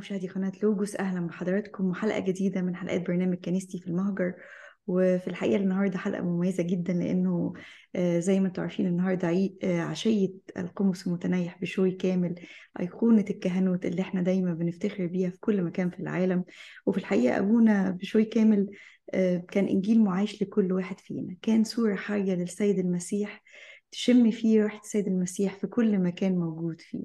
مشاهدي قناة لوجوس أهلا بحضراتكم وحلقة جديدة من حلقات برنامج كنيستي في المهجر. وفي الحقيقة النهاردة حلقة مميزة جدا لأنه آه، زي ما أنتم عارفين النهاردة آه، عشية القمص المتنيح بشوي كامل أيقونة الكهنوت اللي إحنا دايما بنفتخر بيها في كل مكان في العالم. وفي الحقيقة أبونا بشوي كامل آه، كان إنجيل معايش لكل واحد فينا. كان صورة حية للسيد المسيح تشم فيه ريحة السيد المسيح في كل مكان موجود فيه.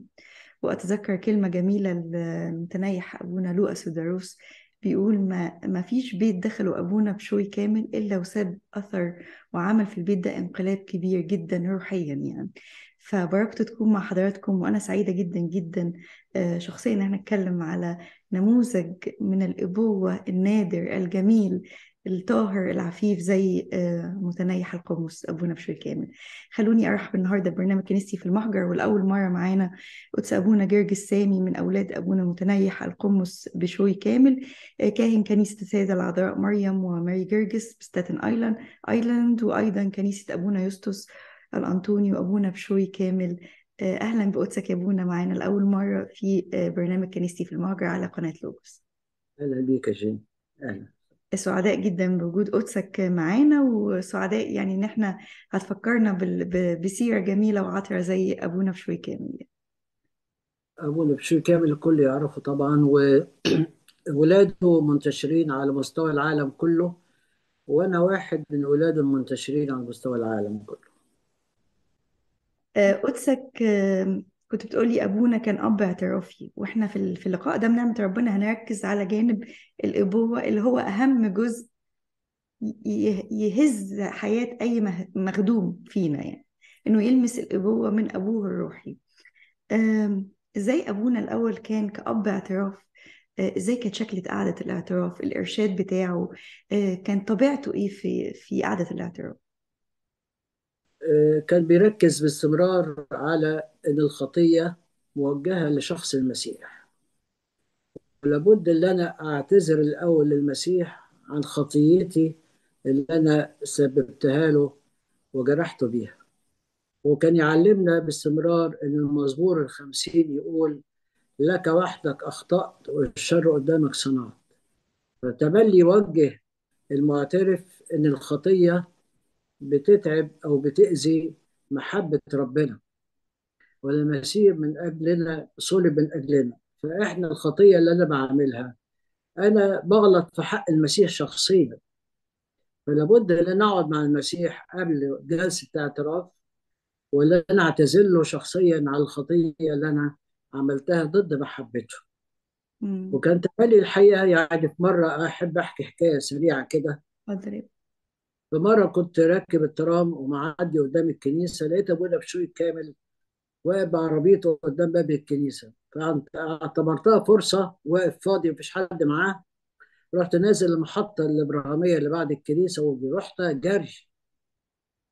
وأتذكر كلمة جميلة المتنيح أبونا لوقا سوداروس بيقول ما ما فيش بيت دخله أبونا بشوي كامل إلا وساب أثر وعمل في البيت ده انقلاب كبير جدا روحيا يعني. فبركته تكون مع حضراتكم وأنا سعيدة جدا جدا آه، شخصيا إن إحنا نتكلم على نموذج من الأبوة النادر الجميل الطاهر العفيف زي آه، متنيح القاموس أبونا بشوي كامل. خلوني أرحب النهاردة ببرنامج كنيستي في المهجر والأول مرة معانا قدس أبونا جرجس سامي من أولاد أبونا متنيح القمص بشوي كامل. آه، كاهن كنيسة السيدة العذراء مريم وماري جرجس بستاتن آيلاند آيلاند وأيضا كنيسة أبونا يسطس الأنطوني وأبونا بشوي كامل. آه، أهلا بقدسك يا أبونا معانا لأول مرة في برنامج كنيستي في المهجر على قناة لوجوس. أهلا بيك يا جين أهلا. سعداء جدا بوجود قدسك معانا وسعداء يعني إن إحنا هتفكرنا بال- ب- بسيرة جميلة وعطرة زي أبونا بشوي كامل. أبونا بشوي كامل الكل يعرفه طبعا وولاده منتشرين على مستوى العالم كله وأنا واحد من ولاده المنتشرين على مستوى العالم كله. قدسك آه، كنت بتقولي أبونا كان أب اعترافي وإحنا في في اللقاء ده بنعمة ربنا هنركز على جانب الأبوة اللي هو أهم جزء يهز حياة أي مه- مخدوم فينا يعني إنه يلمس الأبوة من أبوه الروحي. آم، إزاي أبونا الأول كان كأب اعتراف؟ آه، إزاي كانت شكلة قعدة الاعتراف الإرشاد بتاعه؟ آه، كان طبيعته إيه في في قعدة الاعتراف؟ كان بيركز باستمرار على أن الخطية موجهة لشخص المسيح. ولابد أن أنا أعتذر الأول للمسيح عن خطيتي اللي أنا سببتها له وجرحته بيها. وكان يعلمنا باستمرار أن المزمور الخمسين يقول لك وحدك أخطأت والشر قدامك صنعت. فتملي يوجه المعترف إن الخطية بتتعب أو بتأذي محبة ربنا. والمسيح من أجلنا صلب من أجلنا. فإحنا الخطية اللي أنا بعملها أنا بغلط في حق المسيح شخصيا. فلابد أن أنا أقعد مع المسيح قبل جلسة اعتراف ولا أنا أعتذر له شخصيا على الخطية اللي أنا عملتها ضد محبته. وكان تملي الحقيقة يعني في مرة أحب أحكي حكاية سريعة كده. في مرة كنت راكب الترام ومعدي قدام الكنيسة لقيت أبونا بشوي كامل واقف بعربيته قدام باب الكنيسة. فاعتبرتها فرصة واقف فاضي مفيش حد معاه. رحت نازل المحطة الإبراهيمية اللي بعد الكنيسة ورحت جري.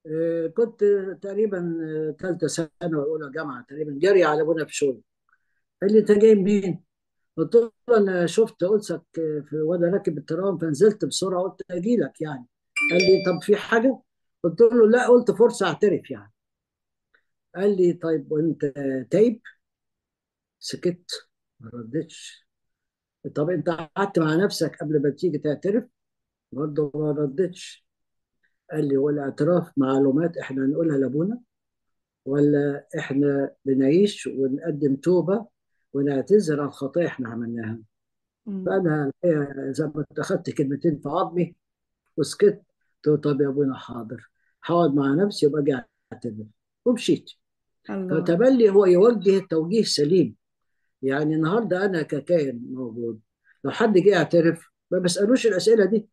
آه، كنت تقريبا آه، ثالثة ثانوي أولى جامعة تقريبا جري على أبونا بشوي قال لي أنت جاي منين؟ قلت له أنا شفت آه، في- وأنا راكب الترام فنزلت بسرعة قلت أجي لك يعني. قال لي طب في حاجة؟ قلت له لا قلت فرصة أعترف يعني قال لي طيب وأنت تايب؟ سكت ما ردتش طب أنت قعدت مع نفسك قبل ما تيجي تعترف؟ برضه ما ردتش قال لي هو الاعتراف معلومات إحنا هنقولها لأبونا ولا إحنا بنعيش ونقدم توبة ونعتذر عن خطايا إحنا عملناها. فأنا زي ما اتخذت كلمتين في عظمي وسكت قلت له طب يا ابونا حاضر. هقعد مع نفسي وابقى اعتذر. ومشيت فتبلي هو يوجه توجيه سليم يعني النهارده أنا ككائن موجود. لو حد جه يعترف ما بسألوش الأسئلة دي.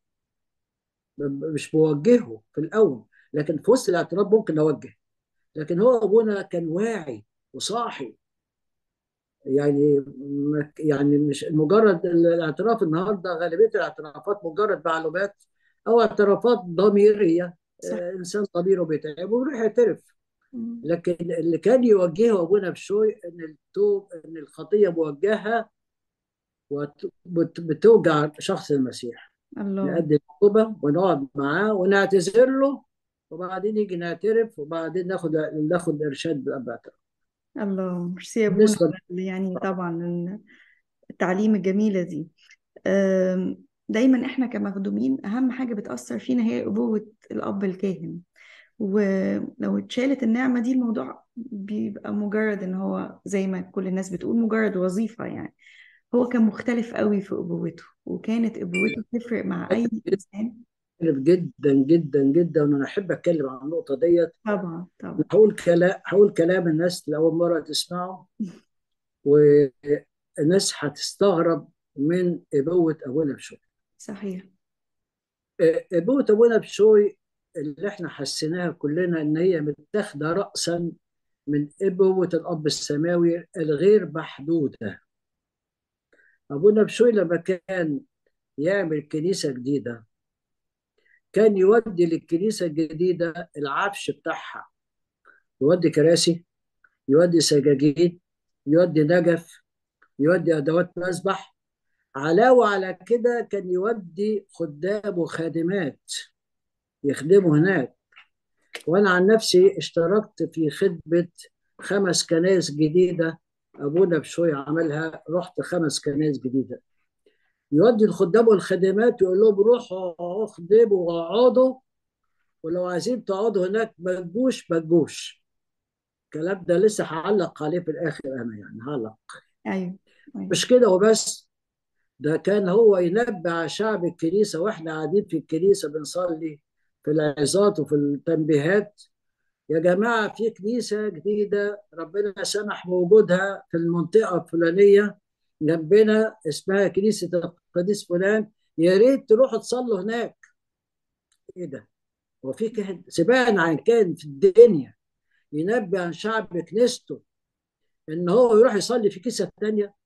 مش بوجهه في الأول. لكن في وسط الاعتراف ممكن اوجه لكن هو أبونا كان واعي وصاحي. يعني يعني مش مجرد الاعتراف النهارده غالبية الاعترافات مجرد معلومات أو اعترافات ضميرية صح. آه، إنسان ضميره بيتعب ويروح يعترف. لكن اللي كان يوجهه أبونا بشوي إن التوب إن الخطية موجهة وبتوجع شخص المسيح. الله. نقدم توبه ونقعد معاه ونعتذر له وبعدين يجي نعترف وبعدين ناخد ناخد إرشاد باعتراف الله. ميرسي يا ابونا يعني طبعا ال- التعليم الجميلة دي. دايما إحنا كمخدومين أهم حاجة بتأثر فينا هي أبوة الأب الكاهن. ولو اتشالت النعمة دي الموضوع بيبقى مجرد إن هو زي ما كل الناس بتقول مجرد وظيفة يعني. هو كان مختلف قوي في أبوته وكانت أبوته تفرق مع إنسان. مختلف جدا جدا جدا وأنا أحب أتكلم عن النقطة ديت. طبعا طبعا. هقول كلام هقول كلام الناس لاول مرة تسمعه. والناس هتستغرب من ابوه ابونا بشوي صحيح. ابوه أبونا بشوي اللي إحنا حسيناها كلنا إن هي متاخدة راسا من ابوه الاب السماوي الغير محدودة. أبونا بشوي لما كان يعمل كنيسة جديدة كان يودي للكنيسة الجديدة العفش بتاعها. يودي كراسي يودي سجاجيد يودي نجف يودي أدوات مسبح علاوة على كده كان يودي خدام وخادمات يخدموا هناك. وأنا عن نفسي اشتركت في خدمة خمس كنائس جديدة أبونا بشوي عملها رحت خمس كنائس جديدة. يودي الخدام والخادمات يقول لهم روحوا اخدموا واقعدوا ولو عايزين تقعدوا هناك ما تجوش ما تجوش. الكلام ده لسه هعلق عليه في الآخر أنا يعني هعلق. أيوه أيوه. مش كده وبس؟ ده كان هو ينبه شعب الكنيسة وإحنا قاعدين في الكنيسة بنصلي في العظات وفي التنبيهات. يا جماعة في كنيسة جديدة ربنا سمح بوجودها في المنطقة الفلانية جنبنا اسمها كنيسة القديس فلان. يا ريت تروحوا تصلوا هناك. إيه ده؟ هو في كاهن سمعنا عن كاهن في الدنيا ينبه عن شعب كنيسته إن هو يروح يصلي في كنيسة ثانية أمم،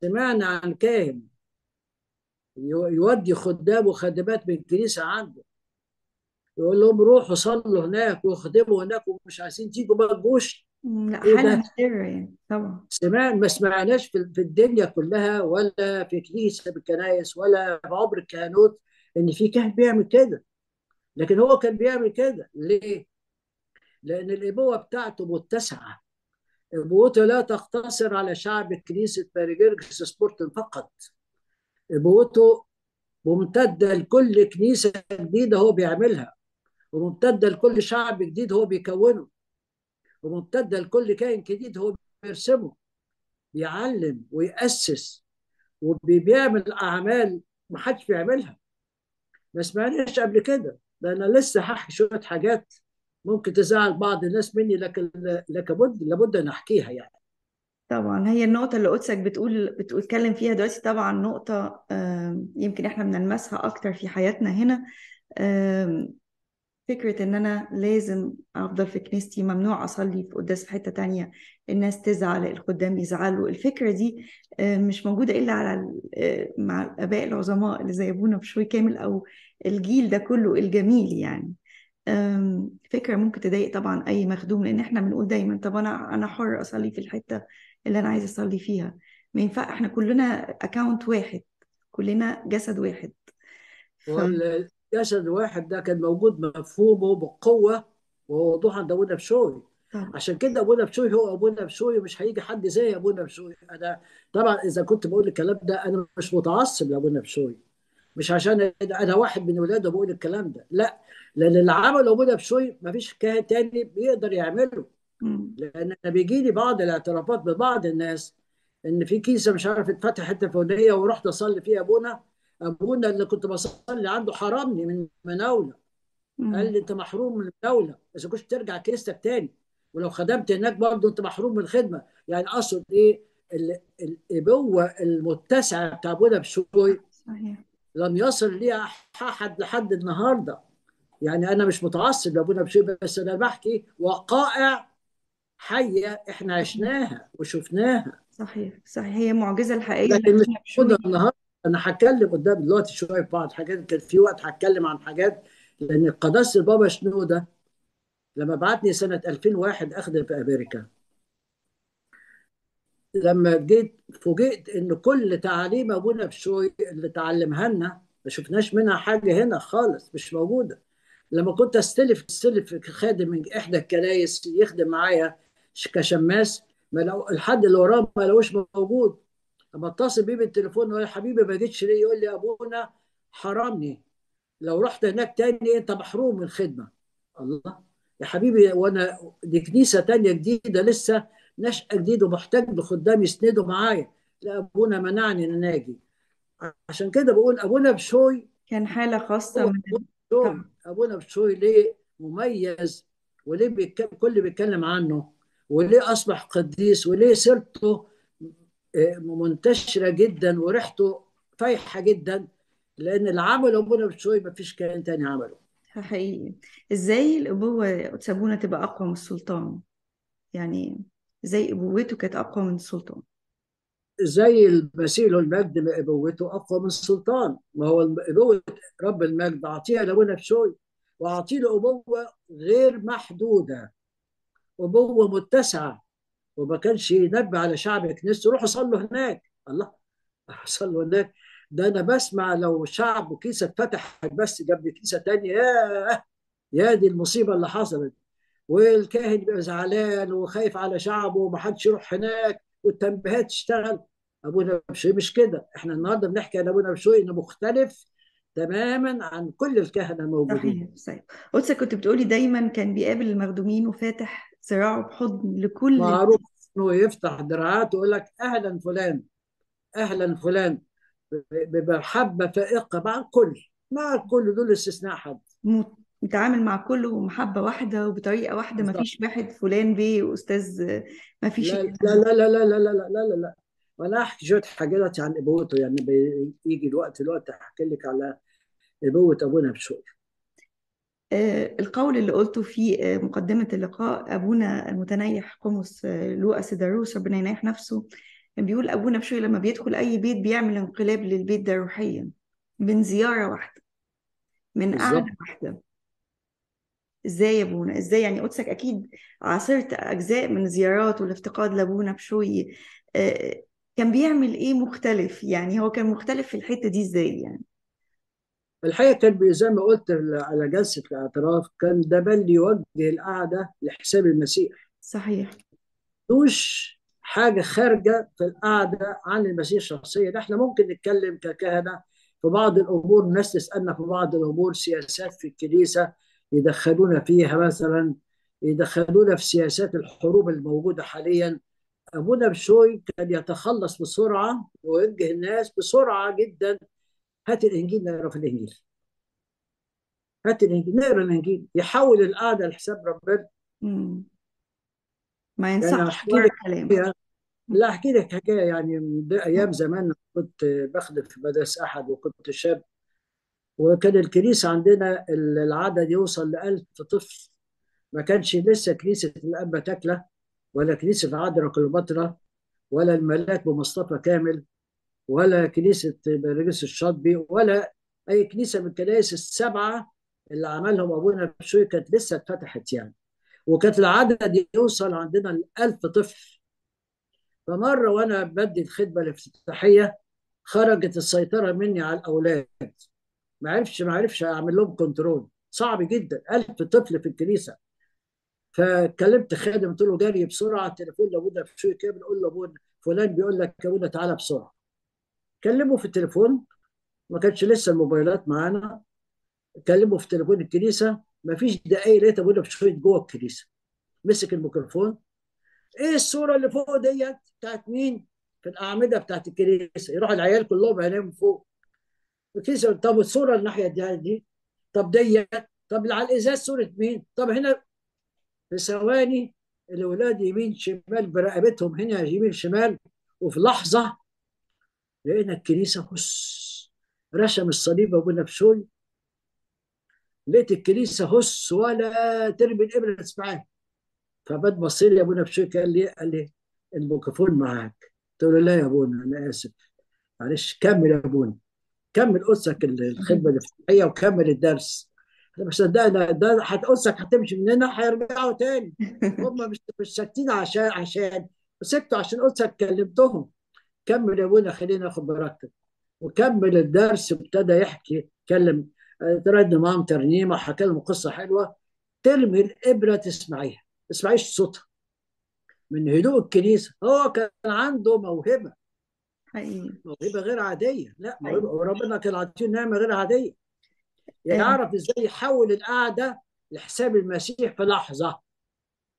سمعنا عن كاهن. يو- يودي خدام وخادمات من الكنيسة عنده. يقول لهم روحوا صلوا هناك واخدموا هناك ومش عايزين تيجوا ما تجوش. لا حالة ده؟ مستمرة يعني طبعا. سمع ما سمعناش في الدنيا كلها ولا في كنيسة بالكنائس ولا في عبر الكهنوت إن في كاهن بيعمل كده. لكن هو كان بيعمل كده. ليه؟ لأن الابوه بتاعته متسعة. ابوته لا تقتصر على شعب كنيسه ماريجيرجس سبورت فقط. ابوته ممتده لكل كنيسة جديدة هو بيعملها وممتده لكل شعب جديد هو بيكونه وممتده لكل كائن جديد هو بيرسمه بيعلم ويأسس وبيعمل أعمال ما حدش بيعملها. ما سمعناش قبل كده ده أنا لسه هحكي شوية حاجات ممكن تزعل بعض الناس مني لكن لابد لابد أن أحكيها يعني. طبعا. هي النقطة اللي قدسك بتقول بتتكلم فيها دلوقتي طبعا نقطة يمكن إحنا بنلمسها أكتر في حياتنا هنا. فكرة إن أنا لازم أفضل في كنيستي ممنوع أصلي في قداس في حتة تانية. الناس تزعل الخدام يزعلوا. الفكرة دي مش موجودة إلا على مع الآباء العظماء اللي زي أبونا بشوي كامل أو الجيل ده كله الجميل يعني. آم، فكرة ممكن تضايق طبعا أي مخدوم لأن إحنا بنقول دايما طب أنا أنا حر أصلي في الحتة اللي أنا عايز أصلي فيها. ما ينفع إحنا كلنا أكاونت واحد كلنا جسد واحد. ف والجسد الواحد ده كان موجود مفهومه بقوة ووضوح عند أبونا بشوي. طبعا. عشان كده أبونا بشوي هو أبونا بشوي مش هيجي حد زي أبونا بشوي. أنا طبعا إذا كنت بقول الكلام ده أنا مش متعصب لأبونا بشوي. مش عشان أنا واحد من ولاده بقول الكلام ده لأ. لأن اللي عمله ابونا بشوي ما فيش كاهن تاني بيقدر يعمله. لأن أنا بيجي لي بعض الاعترافات ببعض الناس إن في كيسة مش عارف اتفتحت الفلانيه ورحت أصلي فيها أبونا. أبونا اللي كنت بصلي عنده حرمني من مناولة. قال. لي أنت محروم من المناولة. إذا كنت ترجع كنيستك تاني. ولو خدمت هناك برضه أنت محروم من الخدمة. يعني أقصد إيه؟ ال- الابوه المتسعة بتاع ابونا بشوي صحيح. لم يصل ليها أحد لحد النهارده. يعني أنا مش متعصب لابونا بشوي بس أنا بحكي وقائع حية إحنا عشناها وشفناها. صحيح صحيح. هي المعجزة الحقيقية اللي لكن مش موجوده النهارده أنا هتكلم قدام دلوقتي شوية في بعض حاجات كان في وقت هتكلم عن حاجات لأن قداسه البابا شنودة لما بعتني سنة 2001 اخدم في أمريكا. لما جيت فوجئت إن كل تعاليم أبونا بشوي اللي تعلمها لنا ما شفناش منها حاجة هنا خالص مش موجودة. لما كنت أستلف أستلف خادم من إحدى الكنايس يخدم معايا كشماس ما لو الحد اللي وراه ما لقوش موجود. لما اتصل بيه بالتليفون يقول يا حبيبي ما جيتش ليه؟ يقول لي أبونا حرمني. لو رحت هناك تاني أنت محروم من الخدمة. الله. يا حبيبي وأنا دي كنيسة تانية جديدة لسه نشأة جديد ومحتاج بخدام يسندوا معايا. لا أبونا منعني إن أنا آجي. عشان كده بقول أبونا بشوي. كان حالة خاصة هو من أبونا بشوي ليه مميز وليه بيتكلم كل بيتكلم عنه وليه أصبح قديس وليه سيرته آه، منتشرة جدا وريحته فايحة جدا لأن اللي عمله أبونا بشوي ما فيش كائن تاني عمله. حقيقي. إزاي الأبوة قدس أبونا تبقى أقوى من السلطان؟ يعني إزاي أبوته كانت أقوى من السلطان؟ زي المسيح له المجد ما ابوته أقوى من السلطان. ما هو ابوه رب المجد أعطيها لابونا بشوي واعطي له ابوه غير محدودة. أبوه متسعه وما كانش ينبه على شعب كنيسته. روحوا صلوا هناك. الله صلوا هناك. ده أنا بسمع لو شعب وكنيسة اتفتحت بس جنب كنيسة تانية يا يا دي المصيبة اللي حصلت. والكاهن بيبقى زعلان وخايف على شعبه ومحدش يروح هناك. والتنبيهات تشتغل. ابونا بشوي مش كده. إحنا النهارده بنحكي عن ابونا بشوي إنه مختلف تماما عن كل الكهنة الموجودين. صحيح صحيح. قدسك كنت بتقولي دايما كان بيقابل المخدومين وفاتح ذراعه بحضن لكل معروف إنه يفتح دراعاته ويقول لك أهلا فلان أهلا فلان. بمحبه فائقة مع الكل مع الكل دول استثناء حد. متعامل مع كله بمحبة واحدة وبطريقة واحدة ما فيش واحد فلان بيه وأستاذ ما فيش لا لا لا لا لا لا لا لا لا لا. وأنا أحكي شوية حاجات عن أبوته يعني بيجي الوقت الوقت احكي لك على أبوة أبونا بشوي آه، القول اللي قلته في آه، مقدمة اللقاء أبونا المتنيح قمص آه، لوقا سيداروس ربنا ينيح نفسه. بيقول أبونا بشوي لما بيدخل أي بيت بيعمل انقلاب للبيت ده روحيا من زيارة واحدة من قعدة واحدة. إزاي يا ابونا إزاي يعني قدسك أكيد عاصرت أجزاء من زيارات والافتقاد لأبونا بشوي. آه، كان بيعمل إيه مختلف؟ يعني هو كان مختلف في الحتة دي إزاي يعني؟ الحقيقة كان زي ما قلت على جلسة الاعتراف كان ده بل يوجه القعدة لحساب المسيح. صحيح. مش حاجة خارجة في القعدة عن المسيح ده إحنا ممكن نتكلم ككهنة في بعض الأمور الناس تسالنا في بعض الأمور سياسات في الكنيسة يدخلونا فيها مثلا يدخلونا في سياسات الحروب الموجودة حاليا. أبونا بشوي كان يتخلص بسرعة ويوجه الناس بسرعة جدا. هات الإنجيل نقرا في الإنجيل. هات الإنجيل نقرا الإنجيل. يحول القعده لحساب ربنا. ما يعني ينصحش الكلام حكاية. لا أحكي لك حكاية يعني ده أيام زمان. كنت بخدم في مدرسة أحد وكنت شاب. وكان الكنيسة عندنا العدد يوصل ل 1000 طفل. ما كانش لسه كنيسة الابا تكله ولا كنيسة عذراء كليوباترا ولا الملاك بمصطفى كامل ولا كنيسة بارجس الشاطبي ولا أي كنيسة من الكنائس السبعة اللي عملهم أبونا بشوي كانت لسه اتفتحت يعني. وكانت العدد يوصل عندنا ل 1000 طفل. فمرة وأنا بدي الخدمة الافتتاحية خرجت السيطرة مني على الأولاد. ما عرفش ما عرفش أعمل لهم كنترول صعب جدا. 1000 طفل في الكنيسة. فكلمت خادم قلت له جري بسرعة التليفون لابونا في شوية كده بنقول له أبونا فلان بيقول لك يا أبونا تعالى بسرعة. كلمه في التليفون. ما كانش لسه الموبايلات معانا. كلمه في تليفون الكنيسة. ما فيش دقايق لقيت أبونا بشويه جوه الكنيسة. مسك الميكروفون. إيه الصورة اللي فوق ديت؟ بتاعت مين؟ في الأعمدة بتاعت الكنيسة. يروح العيال كلهم هيناموا فوق. الكنيسه طب الصورة الناحية دي دي طب ديت طب على الإزاز صوره مين؟ طب هنا في ثواني الأولاد يمين شمال برقبتهم هنا يمين شمال وفي لحظة لقينا الكنيسة هس رسم الصليب ابونا بشوي لقيت الكنيسة هس ولا ترمي الإبرة تسمعها فبد بص لي أبونا بشوي قال لي قال لي الميكروفون معاك. قلت له لا يا أبونا أنا آسف. معلش كمل يا أبونا. كمل قصك الخدمة الافتتاحيه وكمل الدرس. أنا مش صدقنا ده قصك هتمشي مننا هيرجعوا تاني. هم مش مش ساكتين عشان عشان سكتوا عشان قصك كلمتهم. كمل يا أبونا خلينا ناخد بركتك وكمل الدرس وابتدى يحكي يتكلم تردد معاهم ترنيمة حكى لهم قصة حلوة. ترمي الإبرة تسمعيها. ما تسمعيش صوتها. من هدوء الكنيسة. هو كان عنده موهبة. حقيقي. موهبة غير عادية. لا موهبة وربنا كان عاطيه نعمة غير عادية. آه، يعرف إزاي يحول القعدة لحساب المسيح في لحظة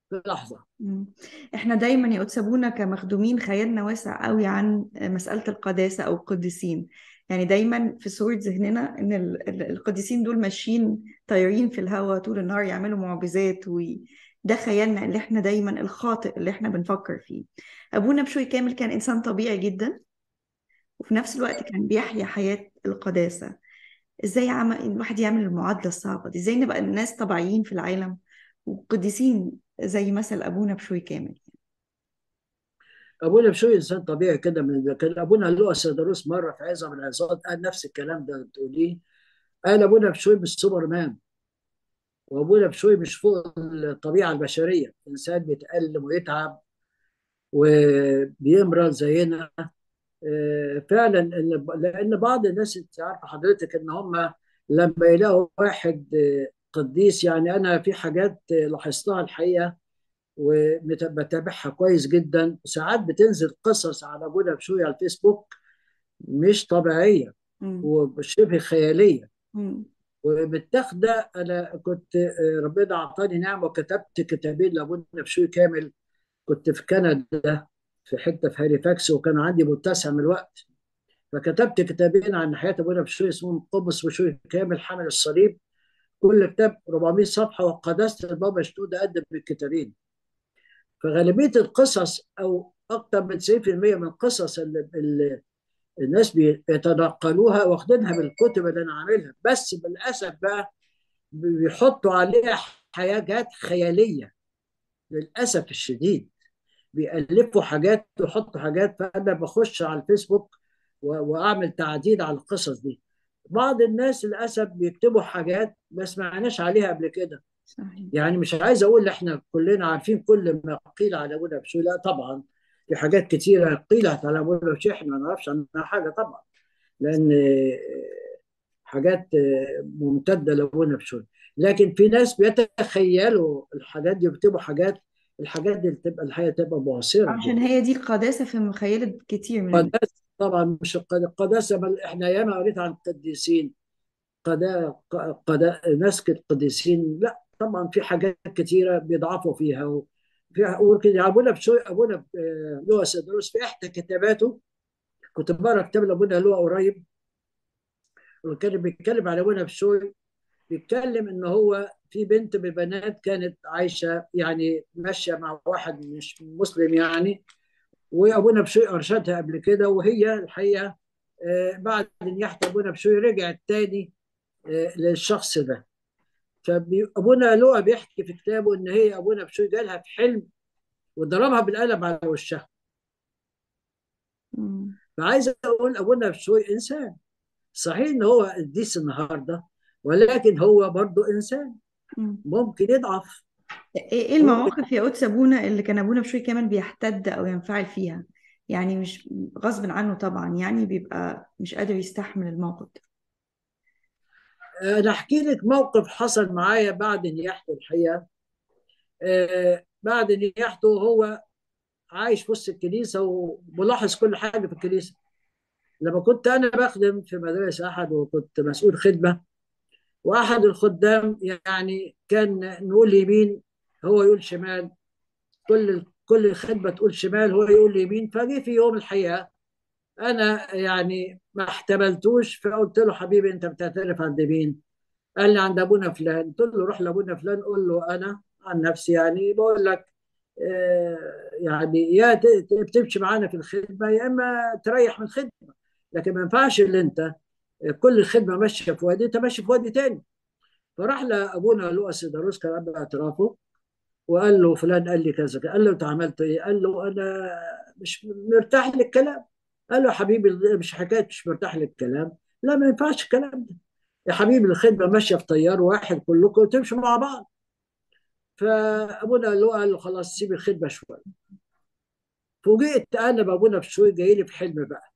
في لحظة. إحنا دايما يا أتسابونا كمخدومين خيالنا واسع قوي عن مسألة القداسة أو القديسين. يعني دايما في صورة ذهننا ال- القديسين دول ماشيين طايرين في الهواء طول النهار يعملوا معجزات وده خيالنا اللي إحنا دايما الخاطئ اللي إحنا بنفكر فيه. أبونا بشوي كامل كان إنسان طبيعي جدا. وفي نفس الوقت كان بيحيا حياة القداسة. إزاي الواحد يعمل المعادلة الصعبة دي؟ إزاي نبقى الناس طبيعيين في العالم وقديسين زي مثل أبونا بشوي كامل؟ أبونا بشوي إنسان طبيعي كده من كان أبونا لؤى سيدروس مرة في عظه من العظات قال نفس الكلام ده بتقوليه قال أبونا بشوي مش سوبرمان وأبونا بشوي مش فوق الطبيعة البشرية. إنسان بيتألم ويتعب وبيمرض زينا. فعلا إن- لأن بعض الناس أنت عارفة حضرتك إن هم لما يلاقوا واحد آه، قديس يعني أنا في حاجات آه، لاحظتها الحقيقة وبتابعها كويس جدا ساعات بتنزل قصص على ابونا بشوي على الفيسبوك مش طبيعية. وشبه خيالية. ومتاخده أنا كنت آه، ربنا أعطاني نعمة وكتبت كتابين لأبونا بشوي كامل كنت في كندا في حتة في هاليفاكس وكان عندي متسع من الوقت. فكتبت كتابين عن حياة ابونا بشوي اسمهم قبص بشوي كامل حمل الصليب. كل كتاب 400 صفحة وقداسه البابا شنودة قدم الكتابين. فغالبية القصص أو أكثر من 90% من القصص اللي اللي الناس بيتنقلوها واخدينها من الكتب اللي أنا عاملها. بس للاسف بقى بيحطوا عليها حاجات خيالية. للأسف الشديد. بيألفوا حاجات ويحطوا حاجات فأنا بخش على الفيسبوك و- وأعمل تعديل على القصص دي. بعض الناس للأسف بيكتبوا حاجات ما سمعناش عليها قبل كده. صحيح. يعني مش عايز أقول إحنا كلنا عارفين كل ما قيل على ابونا بشوي لا طبعا في حاجات كتيرة قيلت على ابونا بشوي إحنا ما نعرفش عنها حاجة طبعا. لأن حاجات ممتدة لابونا بشوي لكن في ناس بيتخيلوا الحاجات دي وبيكتبوا حاجات الحاجات دي بتبقى الحقيقة تبقى معاصرة عشان هي دي القداسة في مخيلة كتير من الناس قداسة طبعا مش القد- القداسة بل إحنا ياما قريت عن القديسين. قدا قدا ناس القديسين لا طبعا في حاجات كتيرة بيضعفوا فيها. وفي وكده أبونا بشوي أبونا لوقا سيدروس في إحدى كتاباته كنت بقرأ كتاب لأبونا لوقا قريب وكان بيتكلم على أبونا بشوي. بيتكلم ان هو في بنت من البنات كانت عايشة يعني ماشية مع واحد مش مسلم يعني وأبونا بشوي أرشدها قبل كده وهي الحقيقة آه، بعد نياحه أبونا بشوي رجعت تاني آه، للشخص ده. فابونا لوقا بيحكي في كتابه إن هي أبونا بشوي جالها في حلم وضربها بالقلم على وشها. فعايز أقول أبونا بشوي إنسان. صحيح إن هو قديس النهارده ولكن هو برضه إنسان. مم. ممكن يضعف. إيه إيه المواقف يا قدس أبونا اللي كان أبونا بشوي كمان بيحتد أو ينفعل فيها؟ يعني مش غصب عنه طبعا يعني بيبقى مش قادر يستحمل الموقف ده. أنا أحكي لك موقف حصل معايا بعد نياحته الحقيقة. آه، بعد نياحته هو عايش في وسط الكنيسة وملاحظ كل حاجة في الكنيسة. لما كنت أنا بخدم في مدرسة أحد وكنت مسؤول خدمة واحد الخدام يعني كان نقول يمين هو يقول شمال. كل كل الخدمه تقول شمال هو يقول يمين. فجي في يوم الحقيقة أنا يعني ما احتملتوش فقلت له حبيبي أنت بتعترف عند مين؟ قال لي عند أبونا فلان. قلت له روح لأبونا فلان قول له أنا عن نفسي يعني بقول لك آه، يعني يا بتمشي معانا في الخدمة يا إما تريح من الخدمة. لكن ما ينفعش اللي أنت كل الخدمة ماشية في وادي أنت ماشي في وادي تاني. فراح لأبونا لؤى سيداروس كان قبل اعترافه وقال له فلان قال لي كذا قال له أنت عملت إيه؟ قال له أنا مش مرتاح للكلام. قال له يا حبيبي مش حكاية مش مرتاح للكلام. لا ما ينفعش الكلام ده. يا حبيبي الخدمة ماشية في طيار واحد كلكم تمشوا مع بعض. فأبونا قال له قال له خلاص سيب الخدمة شوية. فوجئت أنا بأبونا بشوي جاي لي في حلم بقى.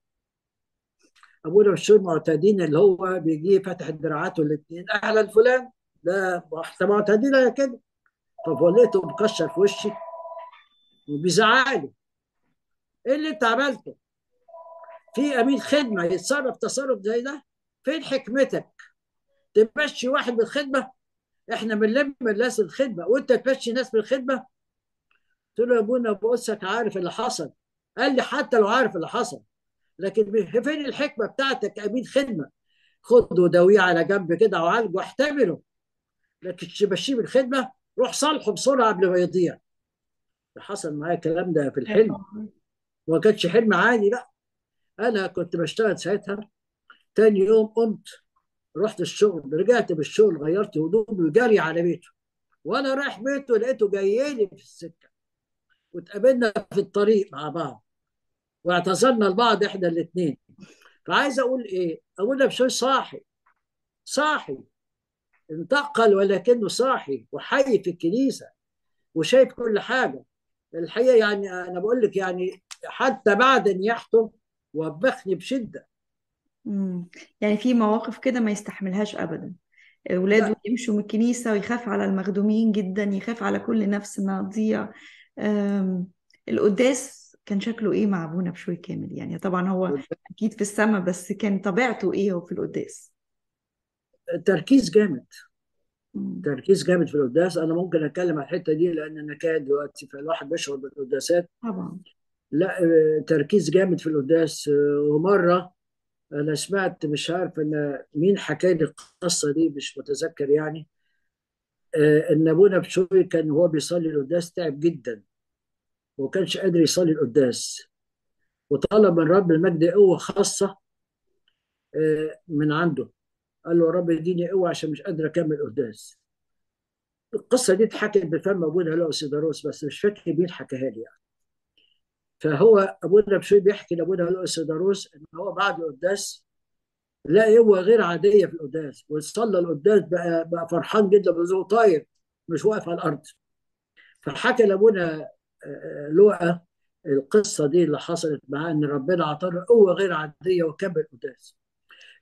ابونا بشوي معتادين اللي هو بيجي فاتح دراعاته الاثنين أهلا فلان ده إحنا معتادين على كده. فوليته مكشر في وشي وبيزعق لي إيه اللي أنت عملته؟ في أمين خدمة يتصرف تصرف زي ده؟ فين حكمتك؟ تمشي واحد بالخدمه إحنا بنلم الناس الخدمة. وأنت تمشي ناس بالخدمه قلت له يا أبونا بصك عارف اللي حصل. قال لي حتى لو عارف اللي حصل. لكن فين الحكمة بتاعتك أمين خدمة؟ خده دويه على جنب كده وعالجه واحتمله. لكن تمشيه بالخدمه روح صالحه بسرعة قبل ما يضيع. حصل معايا الكلام ده في الحلم. وما كانش حلم عادي لا أنا كنت بشتغل ساعتها. تاني يوم قمت رحت الشغل رجعت بالشغل غيرت هدومي وجري على بيته. وأنا رايح بيته لقيته جاي لي في السكة. واتقابلنا في الطريق مع بعض. واعتذرنا لبعض إحنا الاثنين فعايز أقول إيه؟ أقول بشوي صاحي. صاحي. انتقل ولكنه صاحي وحي في الكنيسة وشايف كل حاجة. الحقيقة يعني أنا بقول لك يعني حتى بعد نياحته وبخني بشدة. مم. يعني في مواقف كده ما يستحملهاش ابدا. اولاده لا. يمشوا من الكنيسة ويخاف على المخدومين جدا يخاف على كل نفس ما تضيع القداس كان شكله إيه مع أبونا بشوي كامل يعني. طبعا هو أكيد في السماء بس كان طبيعته إيه هو في القداس؟ تركيز جامد. تركيز جامد في القداس. أنا ممكن أتكلم على الحتة دي لأن أنا كان دلوقتي فالواحد بيشعر بالقداسات. طبعا. لا آه، تركيز جامد في القداس. آه، ومرة أنا سمعت مش عارف ان مين حكى لي القصة دي مش متذكر يعني. آه، إن أبونا بشوي كان هو بيصلي القداس تعب جدا. وما كانش قادر يصلي القداس. وطلب من رب المجد قوة خاصة آه، من عنده. قال له يا رب اديني قوة عشان مش قادر أكمل القداس. القصة دي اتحكت بفم ابونا لؤي سيداروس بس مش فاكر مين حكاها لي يعني. فهو ابونا بشوي بيحكي لابونا لؤي سيداروس إن هو بعد القداس لقى قوة غير عادية في القداس. وصلى القداس بقى بقى فرحان جدا بس طاير مش واقف على الأرض. فحكى لأبونا لؤى القصة دي اللي حصلت معاه إن ربنا اعطاه قوة غير عادية وكمل القداس.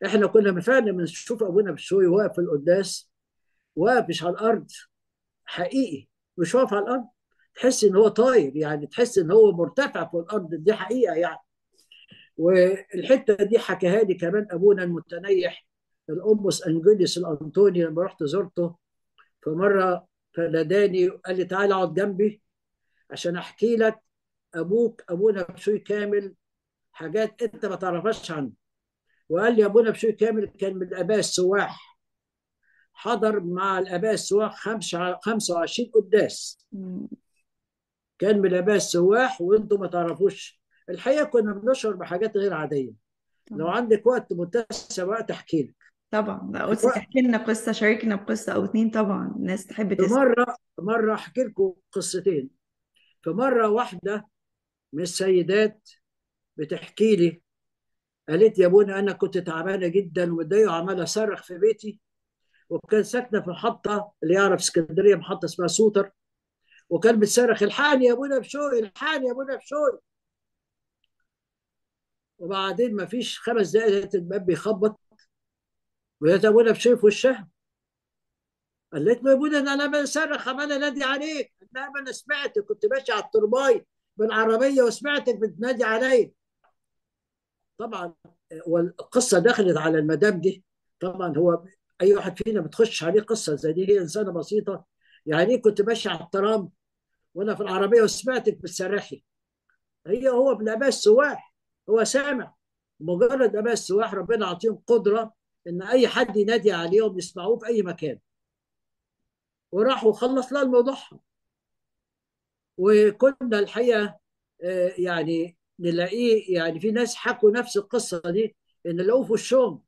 إحنا كنا فعلا بنشوف أبونا بشوي واقف في القداس واقف مش على الأرض حقيقي مش واقف على الأرض. تحس إن هو طاير يعني تحس إن هو مرتفع في الأرض دي حقيقة يعني. والحتة دي حكاها لي كمان أبونا المتنيح القمص انجليس الأنطوني لما رحت زرته. فمره فناداني وقال لي تعالى اقعد جنبي. عشان أحكي لك أبوك ابونا بشوي كامل حاجات أنت ما تعرفهاش عنه. وقال لي ابونا بشوي كامل كان من الاباء السواح. حضر مع الأباء السواح خمسة- 25 قداس. كان من الاباء السواح وأنتم ما تعرفوش. الحقيقة كنا بنشعر بحاجات غير عادية. لو عندك وقت متسع وقت أحكي لك. طبعا. لا قدسك وقت احكي لنا قصة شاركنا بقصه أو اتنين طبعا. الناس تحب تسمع. مرة مرة أحكي لكم قصتين. في مره واحدة من السيدات بتحكي لي قالت يا ابونا أنا كنت تعبانة جدا ومتضايقه وعماله أصرخ في بيتي وكان ساكنة في محطة اللي يعرف اسكندرية محطة اسمها سوتر وكان بتصرخ الحقني يا ابونا بشوي الحقني يا ابونا بشوي. وبعدين ما فيش خمس دقائق الباب بيخبط ولقيت ابونا بشوي في وشها. قالت له يا ابونا ده أنا بصرخ عمال انادي عليك. لا أنا سمعتك. كنت ماشي على الترباي بالعربية وسمعتك بتنادي عليا طبعا والقصة دخلت على المدام دي. طبعا هو أي واحد فينا بتخش عليه قصة زي دي هي إنسانة بسيطة. يعني إيه؟ كنت ماشي على الترام وأنا في العربية وسمعتك بتصرخي هي هو من اباء السواح. هو سامع. مجرد اباء السواح ربنا عطيهم قدرة إن أي حد ينادي عليهم يسمعوه في أي مكان. وراح وخلص لها الموضوع. وكنا الحقيقة آه، يعني نلاقيه يعني في ناس حكوا نفس القصة دي إن لقوه في وشهم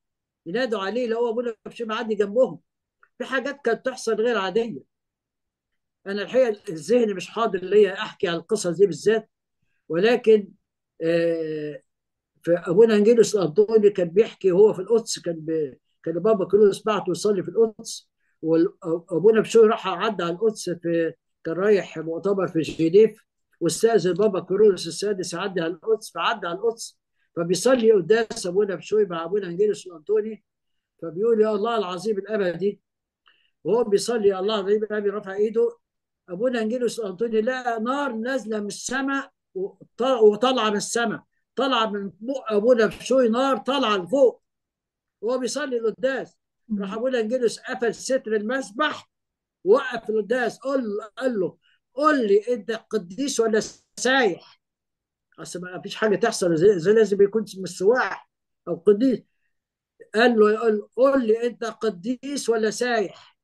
ينادوا عليه لقوه أبونا مش معدي جنبهم. في حاجات كانت تحصل غير عادية. أنا الحقيقة الذهن مش حاضر ليا أحكي على القصص دي بالذات. ولكن آه، فابونا أنجيلوس الانطوني كان بيحكي هو في القدس كان. كان بابا كيرلس بعته يصلي في القدس. وابونا بشوي راح عدى على القدس في كان رايح مؤتمر في جنيف واستأذن بابا كيرلس السادس يعدي على القدس فعدى على القدس فبيصلي قداس أبونا بشوي مع أبونا أنجيلوس الأنطوني فبيقول يا الله العظيم الأبدي وهو بيصلي يا الله العظيم الأبدي رفع إيده أبونا أنجيلوس الأنطوني لقى نار نازلة من السماء وط- وطالعة من السماء طالعة من بق أبونا بشوي نار طالعة لفوق وهو بيصلي القداس. راح ابونا انجلس قفل ستر المسبح؟ وقف القداس قال قال له قول لي أنت قديس ولا سايح؟ اصل ما فيش حاجة تحصل زي, زي لازم يكون مسواح أو قديس. قال له قال قول لي أنت قديس ولا سايح؟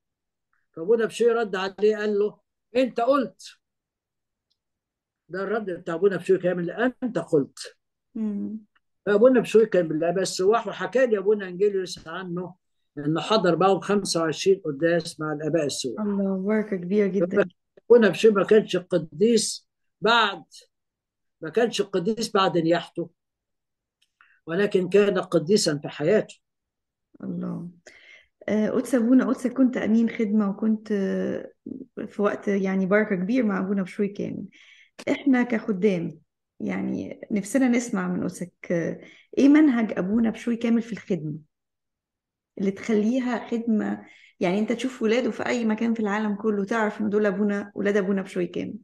فأبونا بشوي رد عليه قال له أنت قلت. ده الرد بتاع أبونا بشوي كامل أنت قلت. فأبونا بشوي كان بالله السواح وحكى لي أبونا إنجيليوس عنه انه حضر معهم 25 قداس مع الآباء السواح الله بركة كبيرة جدا. ابونا بشوي ما كانش قديس بعد ما كانش قديس بعد نياحته ولكن كان قديسا في حياته. الله. قدس أبونا قدس كنت أمين خدمة وكنت آه، في وقت يعني بركة كبير مع أبونا بشوي كامل إحنا كخدام يعني نفسنا نسمع من قدسك آه، إيه منهج أبونا بشوي كامل في الخدمة؟ اللي تخليها خدمة. يعني أنت تشوف ولاده في أي مكان في العالم كله تعرف إن دول أبونا ولاد أبونا بشوي كامل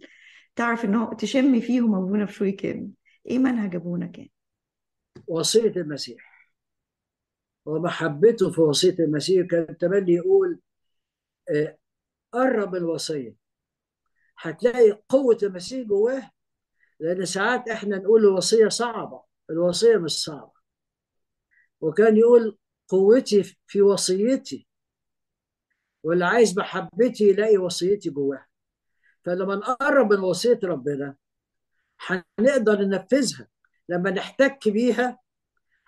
تعرف إن هو تشم فيهم أبونا بشوي كامل إيه منهج أبونا كان؟ وصية المسيح. ومحبته في وصية المسيح. كان تملي يقول آه، قرب الوصية. هتلاقي قوة المسيح جواه لأن ساعات إحنا نقول الوصية صعبة. الوصية مش صعبة. وكان يقول قوتي في وصيتي واللي عايز محبتي يلاقي وصيتي جواه فلما نقرب من وصية ربنا هنقدر ننفذها. لما نحتك بيها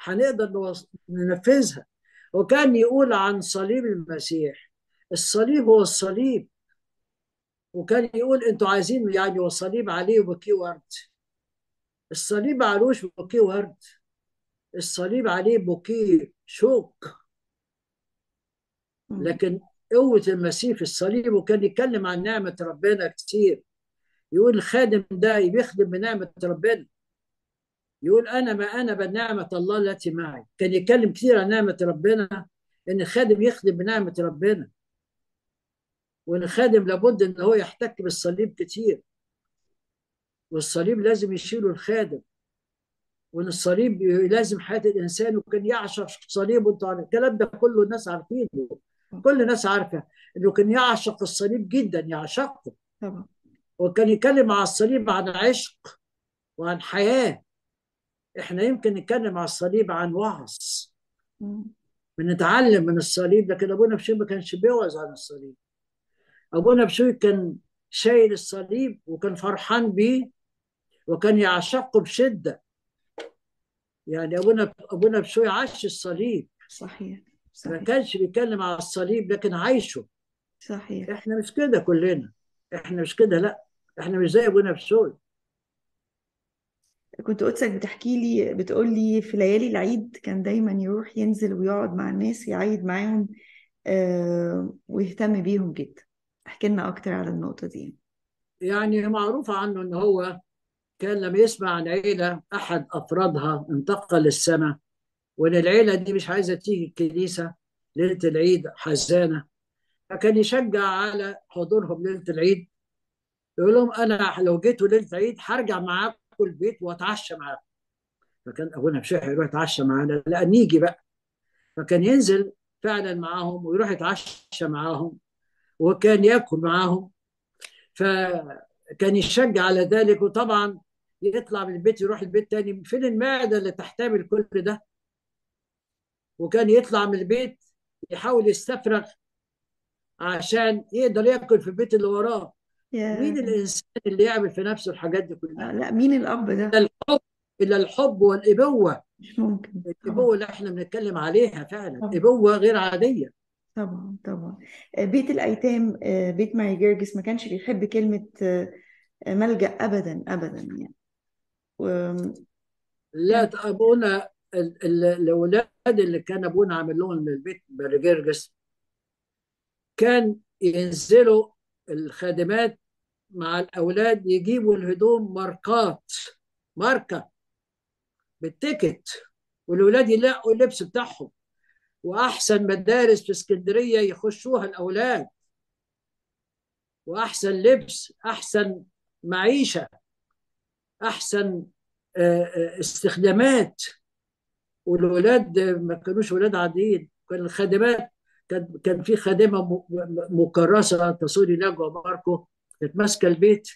هنقدر ننفذها. وكان يقول عن صليب المسيح الصليب هو الصليب. وكان يقول أنتوا عايزين يعني والصليب عليه بوكيه ورد. الصليب ما عليهوش بوكيه ورد. الصليب عليه بوكيه شوك. لكن قوة المسيح في الصليب وكان يتكلم عن نعمة ربنا كتير. يقول الخادم ده بيخدم بنعمة ربنا. يقول أنا ما أنا بنعمة الله التي معي. كان يتكلم كتير عن نعمة ربنا إن الخادم يخدم بنعمة ربنا. وإن الخادم لابد إن هو يحتك بالصليب كتير. والصليب لازم يشيله الخادم. وإن الصليب لازم حياة الإنسان وكان يعشق صليب وانتوا عارفين الكلام ده كله الناس عارفينه. كل الناس عارفة إنه كان يعشق الصليب جدا يعشقه. طبعا. وكان يتكلم على الصليب عن عشق وعن حياة. إحنا يمكن نتكلم على الصليب عن وعظ. بنتعلم من الصليب لكن أبونا بشوي ما كانش بيوعظ عن الصليب. أبونا بشوي كان شايل الصليب وكان فرحان بيه وكان يعشقه بشدة. يعني ابونا أبونا بشوي عاش الصليب. صحيح ما صحيح. كانش بيتكلم على الصليب لكن عايشه. صحيح. إحنا مش كده كلنا. إحنا مش كده لا. إحنا مش زي أبونا بشوي. كنت قدسك بتحكي لي بتقول لي في ليالي العيد كان دايما يروح ينزل ويقعد مع الناس يعيد معاهم آه ويهتم بيهم جدا. احكي لنا أكتر على النقطة دي. يعني معروف عنه إن هو كان لما يسمع عن عيلة أحد أفرادها انتقل للسماء. وأن العيلة دي مش عايزة تيجي الكنيسة ليلة العيد حزانة. فكان يشجع على حضورهم ليلة العيد. يقول لهم أنا لو جيتوا ليلة العيد هرجع معاكم البيت وأتعشى معاكم. فكان أبونا بشيح يروح يتعشى معانا لا نيجي بقى. فكان ينزل فعلا معاهم ويروح يتعشى معاهم وكان ياكل معاهم. فكان يشجع على ذلك. وطبعا يطلع من البيت يروح البيت تاني. فين المعدة اللي تحتمل كل ده؟ وكان يطلع من البيت يحاول يستفرغ عشان يقدر ياكل في البيت اللي وراه. يا مين الإنسان اللي يعمل في نفسه الحاجات دي آه كلها لا مين الأب ده؟ إلا الحب إلا الحب والإبوة. مش ممكن. طبعا الإبوة اللي إحنا بنتكلم عليها فعلا. طبعا. إبوة غير عادية. طبعا طبعا. آه، بيت الأيتام آه، بيت ماري جرجس ما كانش بيحب كلمة آه، ملجأ أبدا أبدا يعني. لا ابونا ال- ال- الأولاد اللي كان ابونا عامل لهم البيت برجرجس كان ينزلوا الخادمات مع الأولاد يجيبوا الهدوم ماركات ماركة بالتيكت والأولاد يلاقوا اللبس بتاعهم. وأحسن مدارس في اسكندرية يخشوها الأولاد. وأحسن لبس أحسن معيشة. أحسن آه، آه، استخدامات. والولاد ما كانوش ولاد عاديين كان الخادمات كان كان في خادمة مكرسة تصوني نجوى ماركو كانت ماسكة البيت.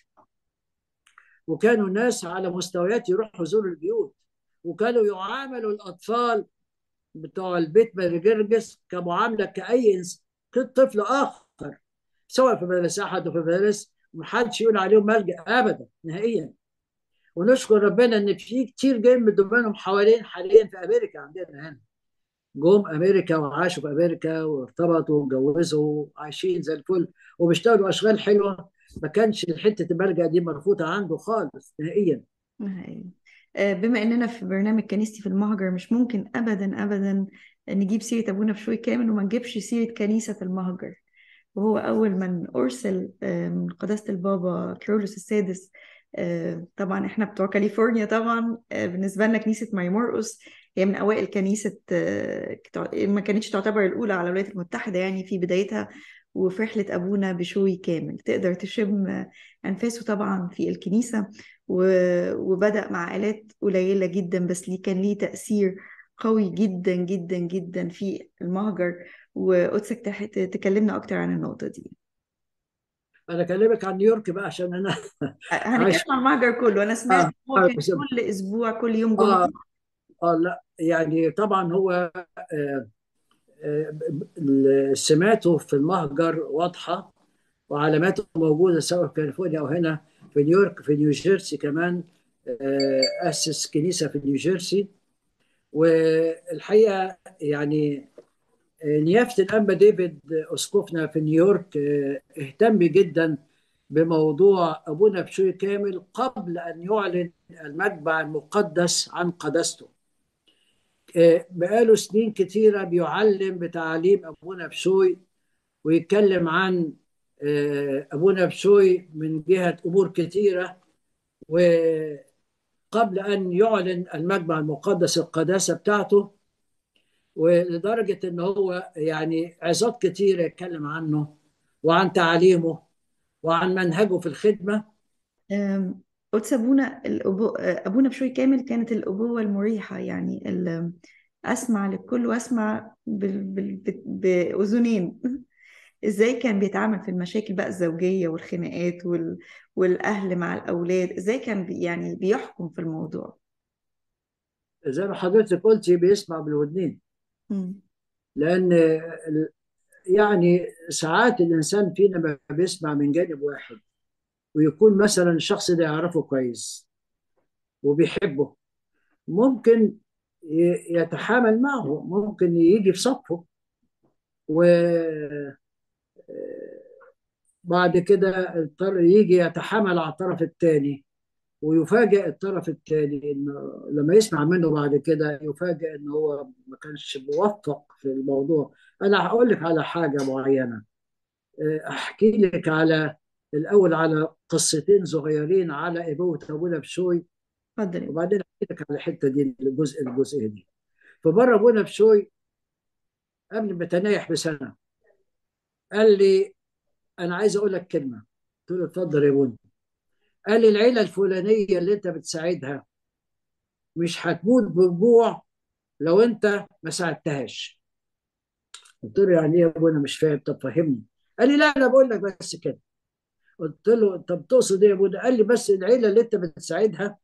وكانوا الناس على مستويات يروحوا يزوروا البيوت. وكانوا يعاملوا الأطفال بتوع البيت ماري جرجس كمعاملة كأي طفل آخر سواء في مدرسة أحد وفي مدارس محدش يقول عليهم ملجأ ابدا نهائيا. ونشكر ربنا إن في كتير جايين من دمانهم حوالين حاليا في أمريكا عندنا هنا. جم أمريكا وعاشوا في أمريكا وارتبطوا واتجوزوا عايشين زي الفل وبيشتغلوا أشغال حلوة. ما كانش حتة الملجأ دي مرفوضة عنده خالص نهائيا. آه، بما إننا في برنامج كنيستي في المهجر مش ممكن ابدا ابدا نجيب سيرة أبونا بشوي كامل وما نجيبش سيرة كنيسة المهجر. وهو أول من أرسل آه، من قداسة البابا كيرلس السادس طبعا إحنا بتوع كاليفورنيا طبعا آه، بالنسبة لنا كنيسة ماري مرقس هي من أوائل كنيسة آه، ما كانتش تعتبر الأولى على الولايات المتحدة يعني في بدايتها وفي رحلة أبونا بشوي كامل. تقدر تشم أنفاسه طبعا في الكنيسة وبدأ مع آلات قليلة جدا بس ليه كان ليه تأثير قوي جدا جدا جدا في المهجر. وقدسك تكلمنا أكتر عن النقطة دي. أنا أكلمك عن نيويورك بقى عشان أنا هنتكلم عن المهجر كله. أنا سمعت بس- كل أسبوع كل يوم جمعة. آه آه لا يعني طبعا هو آه آه سماته في المهجر واضحة وعلاماته موجودة سواء في كاليفورنيا أو هنا في نيويورك في نيوجيرسي كمان آه أسس كنيسة في نيوجيرسي والحقيقة يعني آه، نيافه الانبا ديفيد اسقفنا في نيويورك آه، اهتم جدا بموضوع أبونا بشوي كامل قبل أن يعلن المتبع المقدس عن قداسته آه، بقاله سنين كتيرة بيعلم بتعاليم أبونا بشوي ويتكلم عن آه، أبونا بشوي من جهة أمور كتيرة. وقبل أن يعلن المتبع المقدس القداسة بتاعته ولدرجة إن هو يعني عظات كتيره يتكلم عنه وعن تعاليمه وعن منهجه في الخدمة. أم، قدس أبونا الأبو... أبونا بشوي كامل كانت الأبوة المريحة يعني ال... أسمع للكل وأسمع بال... بال... ب- بأذنين. إزاي كان بيتعامل في المشاكل بقى الزوجية والخناقات وال... والأهل مع الأولاد؟ إزاي كان بي... يعني بيحكم في الموضوع؟ زي ما حضرتك قلتي بيسمع بالودنين. لأن يعني ساعات الإنسان فينا ما بيسمع من جانب واحد ويكون مثلا الشخص ده يعرفه كويس وبيحبه ممكن يتحامل معه ممكن يجي في صفه وبعد كده اضطر يجي يتحامل على الطرف الثاني ويفاجئ الطرف الثاني انه لما يسمع منه بعد كده يفاجئ إن هو ما كانش موفق في الموضوع. أنا هقول لك على حاجة معينة. أحكي لك على الأول على قصتين صغيرين على إبوه ابونا بشوي اتفضل يا وبعدين أحكي لك على الحتة دي الجزء الجزئيه دي. فمره أبونا بشوي قبل ما تنايح بسنة قال لي أنا عايز أقول لك كلمة. قلت له اتفضل يا ابونا قال العيلة الفلانية اللي انت بتساعدها مش هتموت بالجوع لو انت ما ساعدتهاش. قلت له يعني إيه يا ابونا مش فاهم. طب فهمني. قال لي لا أنا بقول لك بس كده. قلت له طب تقصد إيه يا ابونا قال لي بس العيلة اللي انت بتساعدها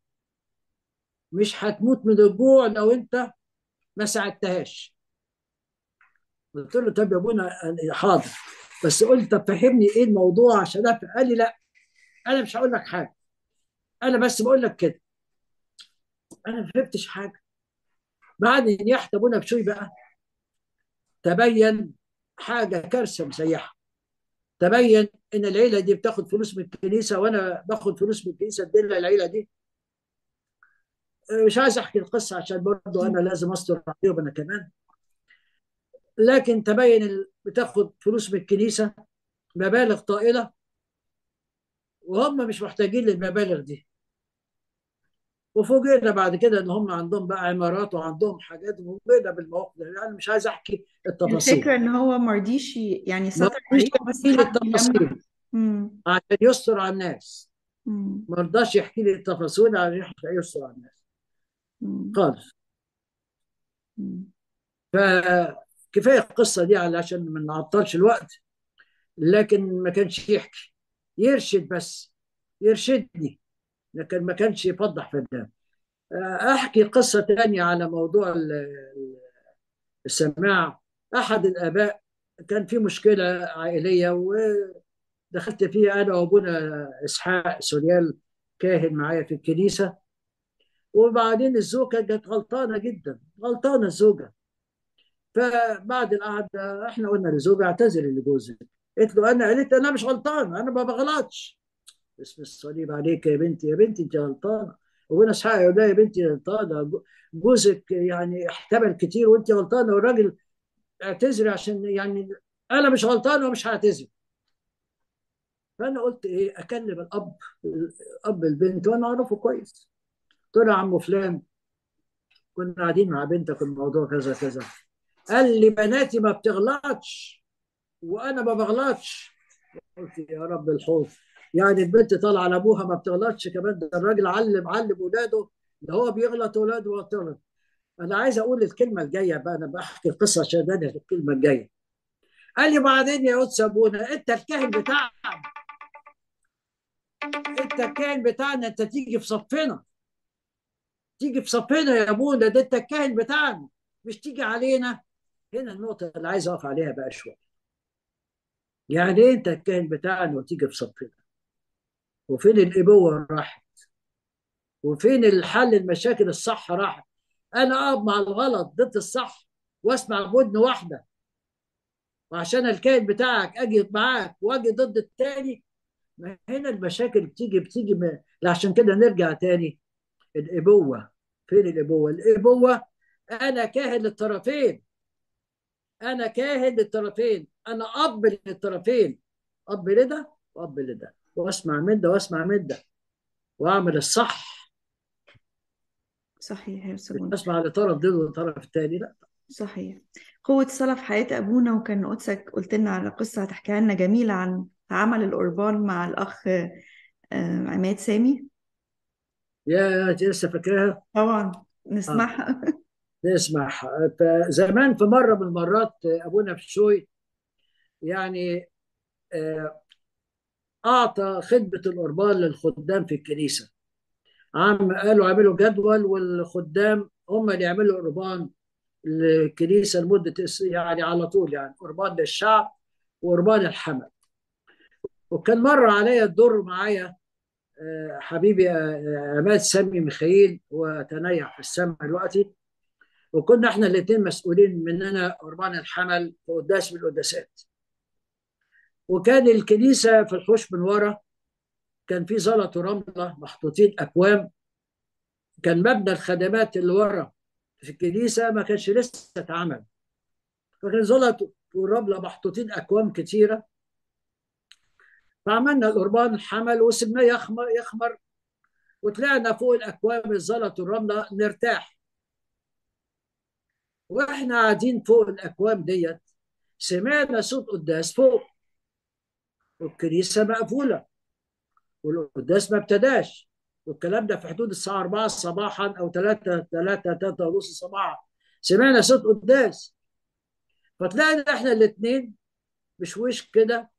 مش هتموت من الجوع لو انت ما ساعدتهاش. قلت له طب يا ابونا حاضر. بس قلت طب فهمني إيه الموضوع عشان قال لي لا أنا مش هقول لك حاجة. أنا بس بقول لك كده. أنا ما فهمتش حاجة. بعد نياحه أبونا بشوي بقى تبين حاجة كارثة مسيحة. تبين إن العيلة دي بتاخد فلوس من الكنيسة وأنا باخد فلوس من الكنيسة ادينا العيلة دي. مش عايز أحكي القصة عشان برضه أنا لازم أستر عليهم أنا كمان. لكن تبين بتاخد فلوس من الكنيسة مبالغ طائلة وهم مش محتاجين للمبالغ دي. وفوجئنا بعد كده إن هم عندهم بقى عمارات وعندهم حاجات وفوجئنا بالمواقف ده يعني مش عايز أحكي التفاصيل. الفكرة إن هو يعني ما سطر رضيش بس يحكي لي حب يلمح التفاصيل. عشان يستر على الناس. ما رضاش يحكي لي التفاصيل عشان يستر على الناس. خالص. فكفايه القصة دي علشان ما نعطلش الوقت. لكن ما كانش يحكي. يرشد بس يرشدني. لكن ما كانش يفضح في الدم أحكي قصة تانية على موضوع ال- ال- السماع. أحد الآباء كان في مشكلة عائلية ودخلت فيها أنا وأبونا إسحاق سوريال كاهن معايا في الكنيسة. وبعدين الزوجة كانت غلطانة جدا غلطانة الزوجة. فبعد القعدة إحنا قلنا للزوجه اعتذري لجوزك. قلت له أنا قالت أنا مش غلطان أنا ما بغلطش. اسم الصليب عليك يا بنتي يا بنتي أنت غلطانة. وابونا إسحاق يقول يا بنتي غلطانة. جو- جوزك يعني احتمل كتير وأنت غلطانة. والراجل اعتذري عشان يعني أنا مش غلطان ومش هعتذر. فأنا قلت إيه أكلم الأب اب البنت وأنا أعرفه كويس. قلت له يا عم فلان كنا قاعدين مع بنتك الموضوع كذا كذا. قال لي بناتي ما بتغلطش. وأنا ما بغلطش. قلت يا رب الحوض يعني البنت طالعة على ابوها ما بتغلطش كمان ده الراجل علم علم اولاده ده هو بيغلط اولاده وبتغلط. أنا عايز أقول الكلمة الجاية بقى أنا بحكي القصة عشان أنا الكلمة الجاية. قال لي بعدين يا قدس ابونا أنت الكاهن بتاعنا. أنت الكاهن بتاعنا أنت تيجي في صفنا. تيجي في صفنا يا ابونا ده أنت الكاهن بتاعنا. مش تيجي علينا. هنا النقطة اللي عايز أقف عليها بقى شوية. يعني انت الكاهن بتاعنا وتيجي في صفنا. وفين الإبوة راحت؟ وفين الحل المشاكل الصح راحت؟ أنا أقف مع الغلط ضد الصح وأسمع بودن واحدة. وعشان الكائن بتاعك أجي معاك وأجي ضد التاني ما هنا المشاكل بتيجي بتيجي من... عشان كده نرجع تاني. الإبوة فين الإبوة؟ الإبوة أنا كاهن للطرفين. أنا كاهن للطرفين. أنا أب للطرفين أب لده وأب لده وأسمع من ده وأسمع من ده وأعمل الصح. صحيح يا بونا أسمع لطرف ضد الطرف الثاني لا. صحيح. قوة الصلاة في حياة أبونا وكان قدسك قلت لنا على قصة هتحكيها لنا جميلة عن عمل القربان مع الأخ آه، عماد سامي. يا أنت لسه فاكراها؟ طبعا. آه. نسمعها. نسمع فزمان في مرة من المرات أبونا بشوي يعني آه، أعطى خدمة القربان للخدام في الكنيسة. عم قالوا عملوا جدول والخدام هم اللي يعملوا قربان للكنيسة لمدة يعني على طول يعني قربان للشعب وقربان الحمل وكان مر عليا الدور معايا آه، حبيبي آه، عماد سامي ميخائيل في السماء دلوقتي. وكنا إحنا الاثنين مسؤولين مننا قربان الحمل في قداس من القداسات. وكان الكنيسة في الحوش من ورا كان في زلط ورملة محطوطين اكوام كان مبنى الخدمات اللي ورا في الكنيسة ما كانش لسه اتعمل. فكان زلط والرمله محطوطين اكوام كتيرة. فعملنا القربان الحمل وسبناه يخمر يخمر. وطلعنا فوق الاكوام الزلط والرملة نرتاح. وإحنا قاعدين فوق الاكوام ديت سمعنا صوت قداس فوق. والكنيسة مقفولة والقداس ما ابتداش والكلام ده في حدود الساعة 4 صباحا أو 3 3 3 ونص صباحا. سمعنا صوت قداس. فطلعنا إحنا الاثنين بشويش كده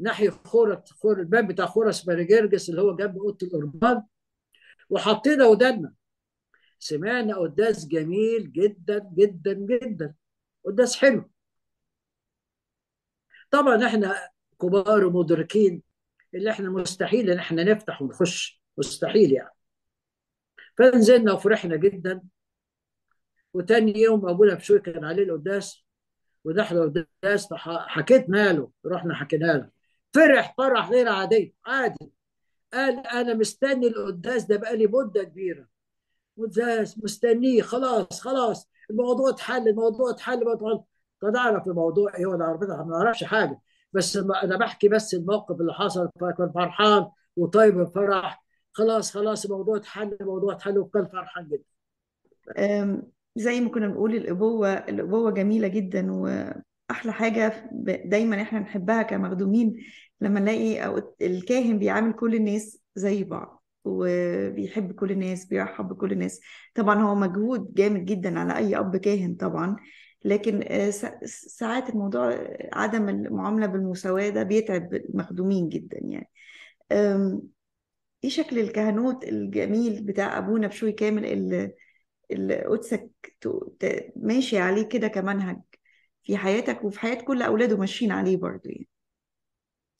ناحية خورة خور الباب بتاع خورس مارجرجس اللي هو جنب أوضة القربان وحطينا ودنا سمعنا قداس جميل جدا جدا جدا. قداس حلو. طبعا إحنا كبار ومدركين اللي إحنا مستحيل ان إحنا نفتح ونخش. مستحيل يعني. فنزلنا وفرحنا جدا. وتاني يوم أبونا بشوي كان عليه القداس ودخل القداس فحكيتنا له رحنا حكينا له. فرح فرح غير عادي عادي. قال أنا مستني القداس ده بقالي مدة كبيرة. قداس مستنيه. خلاص خلاص. الموضوع اتحل الموضوع اتحل الموضوع فنعرف الموضوع إيه؟ ولا عرفنا ما نعرفش حاجة. بس أنا بحكي بس الموقف اللي حصل فكان فرحان وطيب الفرح. خلاص خلاص الموضوع اتحل الموضوع اتحل وكان فرحان جدا. زي ما كنا بنقول الأبوة الأبوة جميلة جدا وأحلى حاجة ب- دايما إحنا نحبها كمخدومين لما نلاقي أو الكاهن بيعامل كل الناس زي بعض وبيحب كل الناس بيرحب بكل الناس. طبعا هو مجهود جامد جدا على أي أب كاهن طبعا. لكن آه، سا- ساعات الموضوع عدم المعاملة بالمساواة ده بيتعب المخدومين جدا يعني. إيه شكل الكهنوت الجميل بتاع ابونا بشوي كامل اللي اللي قدسك ماشي عليه كده كمنهج في حياتك وفي حياة كل أولاده ماشيين عليه برضو يعني.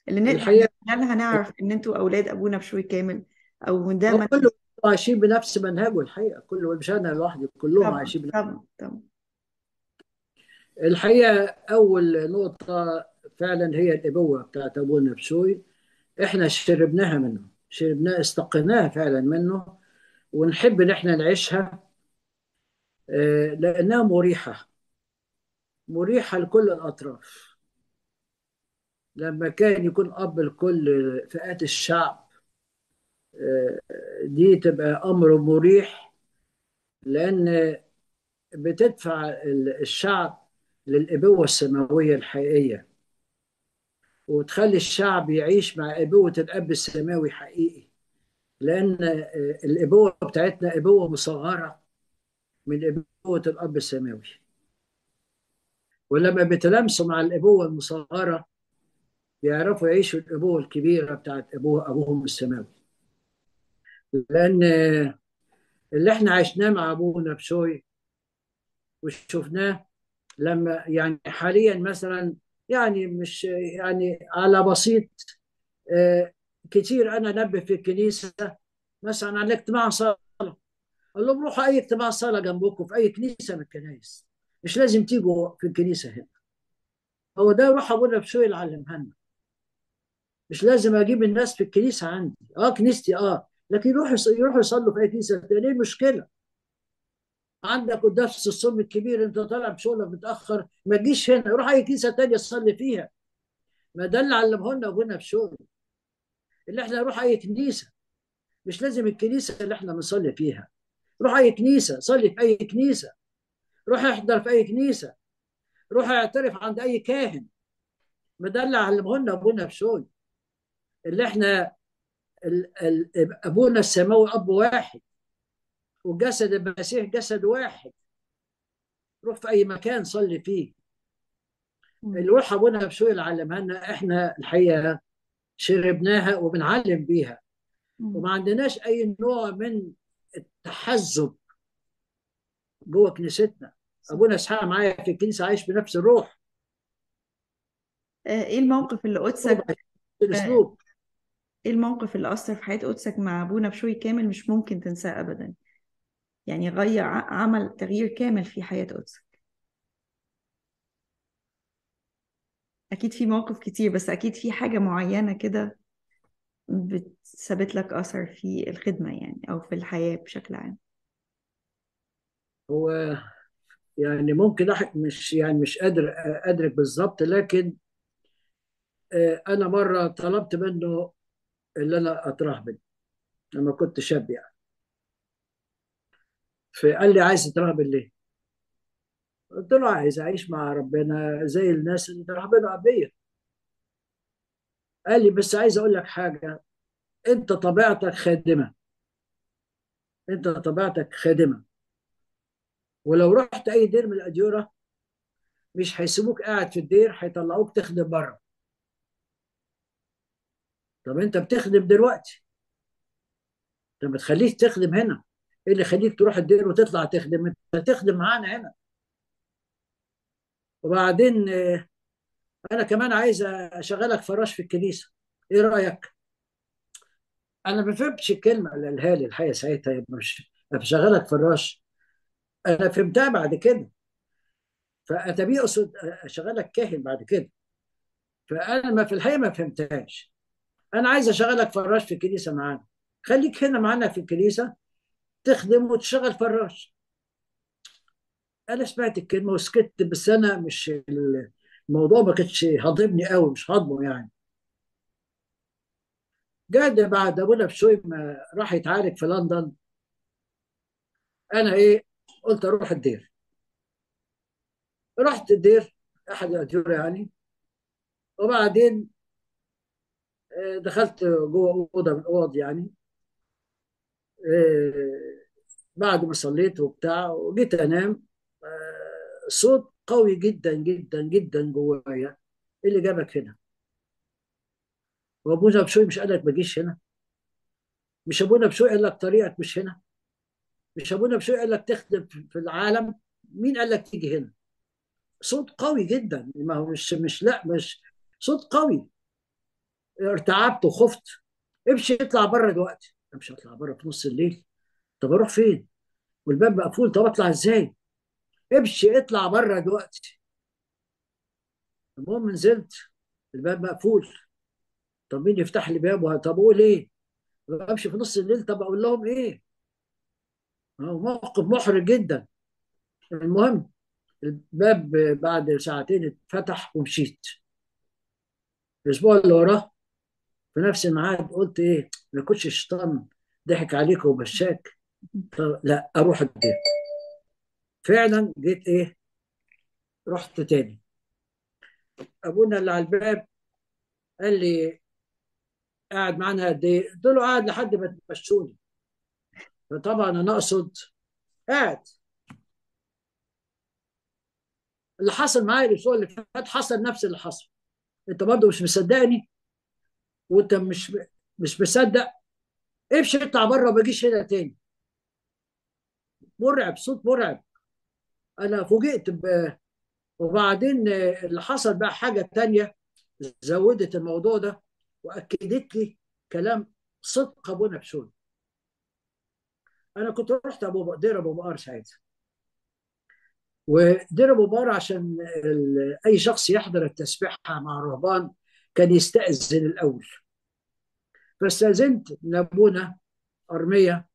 اللي نقدر الحقيقة من خلالها نعرف إن أنتوا أولاد ابونا بشوي كامل أو من ده كله عايشين بنفس منهجه الحقيقة كله مش أنا لوحدي كلهم عايشين بنفس طبعا طبعا. الحقيقة أول نقطة فعلا هي الأبوة بتاعت أبونا بشوي إحنا شربناها منه شربناها استقيناها فعلا منه. ونحب إن إحنا نعيشها آه، لأنها مريحة مريحة لكل الأطراف. لما كان يكون أب لكل فئات الشعب آه، دي تبقى أمر مريح لأن بتدفع الشعب للأبوة السماوية الحقيقية. وتخلي الشعب يعيش مع أبوة الأب السماوي حقيقي. لأن آه، الأبوة بتاعتنا أبوة مصغرة من أبوة الأب السماوي. ولما بيتلامسوا مع الأبوة المصغرة بيعرفوا يعيشوا الأبوة الكبيرة بتاعت أبوه أبوهم السماوي. لأن آه، اللي إحنا عشناه مع أبونا بشوي وشفناه لما يعني حاليا مثلا يعني مش يعني على بسيط آه، كتير أنا أنبه في الكنيسة مثلا على اجتماع صلاة. أقول لهم روحوا أي اجتماع صلاة جنبكم في أي كنيسة من الكنائس مش لازم تيجوا في الكنيسة هنا. هو ده روح أبونا بشوي اللي علمها لنا مش لازم أجيب الناس في الكنيسة عندي. آه كنيستي آه لكن يروحوا يروحوا يصلوا في أي كنيسة. إيه المشكلة عندك قداس الصوم الكبير انت طالع بشغلك متأخر ما تجيش هنا روح أي كنيسة تانية تصلي فيها. ما ده اللي علمه لنا أبونا بشوي اللي إحنا نروح أي كنيسة. مش لازم الكنيسة اللي إحنا بنصلي فيها. روح أي كنيسة صلي في أي كنيسة. روح احضر في أي كنيسة. روح اعترف عند أي كاهن. ما ده اللي علمه لنا أبونا بشوي اللي إحنا ال ال أبونا السماوي أب واحد. وجسد المسيح جسد واحد. روح في أي مكان صلي فيه. الروح أبونا بشوي اللي علمها لنا إحنا الحقيقة شربناها وبنعلم بيها. وما عندناش أي نوع من التحزب جوه كنيستنا. أبونا اسحاق معايا في الكنيسة عايش بنفس الروح. آه، إيه الموقف اللي قدسك آه، الأسلوب. إيه الموقف اللي أثر في حياة قدسك مع أبونا بشوي كامل مش ممكن تنساه ابدا؟ يعني غير عمل تغيير كامل في حياة قدسك أكيد في مواقف كتير بس أكيد في حاجة معينة كده بتثبت لك أثر في الخدمة يعني أو في الحياة بشكل عام. هو يعني ممكن أح- مش يعني مش قادر ادرك بالظبط لكن آه، أنا مرة طلبت منه اللي أنا أترهبن. لما كنت شاب يعني. فقال لي عايز تترهبن ليه؟ قلت له عايز أعيش مع ربنا زي الناس اللي ترهبنوا بيا. قال لي بس عايز أقول لك حاجة أنت طبيعتك خادمة. أنت طبيعتك خادمة. ولو رحت أي دير من الاديره مش هيسيبوك قاعد في الدير هيطلعوك تخدم بره. طب أنت بتخدم دلوقتي؟ طب ما تخليك تخدم هنا. إيه اللي يخليك تروح الدير وتطلع تخدم. انت تخدم معانا هنا. وبعدين آه، أنا كمان عايز أشغلك فراش في الكنيسة. إيه رأيك؟ أنا ما فهمتش الكلمة اللي قالها لي الحقيقة ساعتها يبقى مش اشغلك فراش. أنا فهمتها بعد كده. فاتبي أقصد أشغلك كاهن بعد كده. فأنا ما في الحقيقة ما فهمتهاش. أنا عايز أشغلك فراش في الكنيسة معانا. خليك هنا معانا في الكنيسة. تخدم وتشتغل فراش. أنا سمعت الكلمة وسكت بس أنا مش الموضوع ما كانش هاضمني قوي مش هضمه يعني. قاعد بعد أبونا بشوي ما راح يتعالج في لندن. أنا إيه قلت أروح الدير. رحت الدير أحد الاديره يعني. وبعدين آه، دخلت جوه أوضة من الأوض يعني. آه، بعد ما صليت وبتاع وجيت أنام آه، صوت قوي جدا جدا جدا جوايا إيه اللي جابك هنا؟ وابونا بشوي مش قال لك ما تجيش هنا؟ مش ابونا بشوي قال لك طريقك مش هنا؟ مش ابونا بشوي قال لك تخدم في العالم؟ مين قال لك تيجي هنا؟ صوت قوي جدا ما هو مش مش لا مش صوت قوي ارتعبت وخفت امشي اطلع بره دلوقتي امشي اطلع بره في نص الليل طب أروح فين؟ والباب مقفول طب اطلع إزاي؟ امشي اطلع بره دلوقتي المهم نزلت الباب مقفول طب مين يفتح لي بابه طب أقول إيه؟ امشي في نص الليل طب أقول لهم إيه؟ هو موقف محرج جدا المهم الباب بعد ساعتين اتفتح ومشيت الأسبوع اللي وراه في نفس الميعاد قلت إيه ما يكونش الشيطان ضحك عليك وبشاك لا أروح الدير فعلا جيت إيه؟ رحت تاني. أبونا اللي على الباب قال لي قاعد معانا قد إيه؟ قلت له قاعد لحد ما تمشوني. فطبعا أنا أقصد قاعد. اللي حصل معايا الأسبوع اللي فات حصل نفس اللي حصل. أنت برضه مش مصدقني؟ وأنت مش مش مصدق؟ امشي اطلع بره وما تجيش هنا تاني. مرعب صوت مرعب. أنا فوجئت ب... وبعدين اللي حصل بقى حاجة تانية زودت الموضوع ده وأكدت لي كلام صدق ابونا بشوي أنا كنت رحت أبو دير أبو بقر ساعتها. ودير أبو بقر عشان ال... أي شخص يحضر التسبيحة مع الرهبان كان يستأذن الأول. فاستأذنت من ابونا أرمية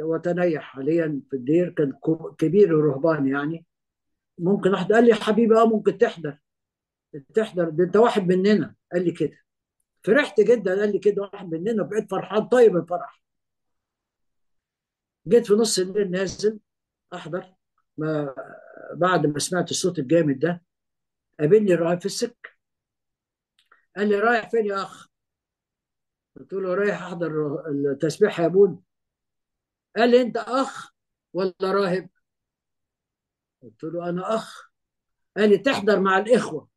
وتنيح حاليا في الدير كان كبير الرهبان يعني. ممكن احد قال لي حبيبي آه ممكن تحضر. تحضر ده أنت واحد مننا. قال لي كده. فرحت جدا قال لي كده واحد مننا بقيت فرحان طيب الفرح. جيت في نص الليل نازل أحضر. ما بعد ما سمعت الصوت الجامد ده قابلني رايح في السكة. قال لي رايح فين يا أخ؟ قلت له رايح أحضر التسبيح يا أبونا. قال لي انت اخ ولا راهب؟ قلت له أنا اخ. قال لي تحضر مع الاخوة.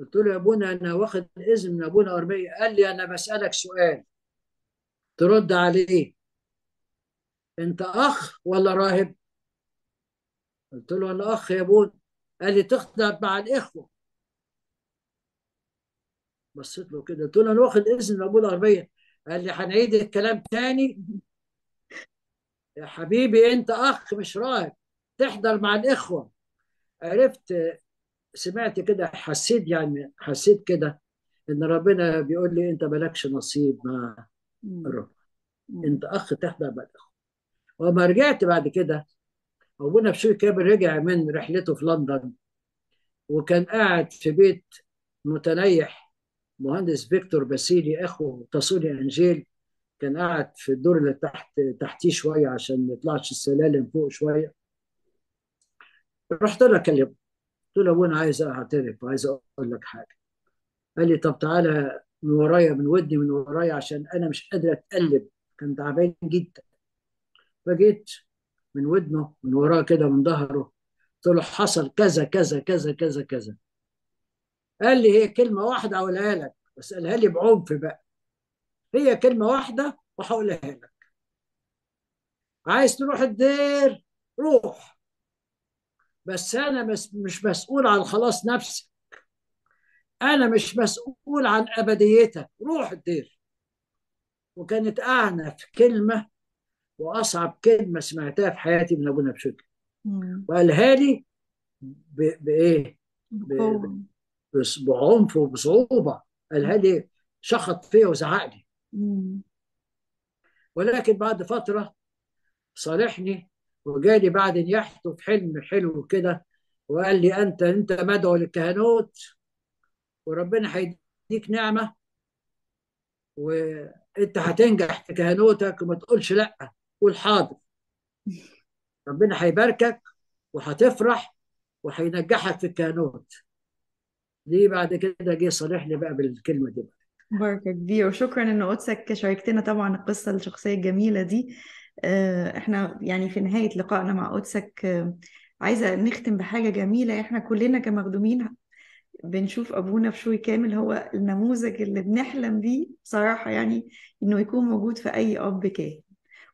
قلت له يا ابونا أنا واخد اذن من ابونا ارميه قال لي أنا بسألك سؤال. ترد عليه. انت اخ ولا راهب؟ قلت له أنا اخ يا ابونا. قال لي تحضر مع الاخوة. بصيت له كده. قلت له أنا واخد اذن من ابونا ارميه قال لي هنعيد الكلام تاني؟ يا حبيبي انت اخ مش راهب تحضر مع الاخوة. عرفت سمعت كده حسيت يعني حسيت كده ان ربنا بيقول لي انت مالكش نصيب مع الرب. انت اخ تحضر مع الاخوة. وما رجعت بعد كده ابونا بيشوي كامل رجع من رحلته في لندن وكان قاعد في بيت متنيح. مهندس فيكتور باسيلي أخو تاسوني أنجيل كان قاعد في الدور اللي تحت تحتيه شوية عشان ما يطلعش السلالم فوق شوية. رحت له أكلمه. قلت له ابونا عايز أعترف؟ وعايز أقول لك حاجة. قال لي طب تعالى من ورايا من ودني من ورايا عشان أنا مش قادر أتقلب. كان تعبان جدا. فجيت من ودنه من وراه كده من ظهره. قلت له حصل كذا كذا كذا كذا كذا. قال لي هي كلمة واحدة اقولها لك بس قالها لي بعنف بقى. هي كلمة واحدة وهقولها لك. عايز تروح الدير؟ روح. بس أنا مش مش مسؤول عن خلاص نفسك. أنا مش مسؤول عن أبديتك. روح الدير. وكانت اعنف كلمة وأصعب كلمة سمعتها في حياتي من ابونا بشكل وقالها لي بإيه؟ بعنف وبصعوبه قالها لي شخط فيا وزعق لي ولكن بعد فترة صالحني وجالي بعد نياحته في حلم حلو كده وقال لي أنت أنت مدعو للكهنوت وربنا هيديك نعمة وانت هتنجح في كهنوتك وما تقولش لأ. قول حاضر. ربنا هيباركك وهتفرح وهينجحك في الكهنوت. دي بعد كده جه صالحني بقى بالكلمة دي بقى. بركة كبيرة وشكرا إن قدسك شاركتنا طبعا القصة الشخصية الجميلة دي. آه، إحنا يعني في نهاية لقائنا مع قدسك آه، عايزة نختم بحاجة جميلة. إحنا كلنا كمخدومين بنشوف أبونا بشوي كامل هو النموذج اللي بنحلم بيه بصراحة يعني إنه يكون موجود في أي أب كاهن.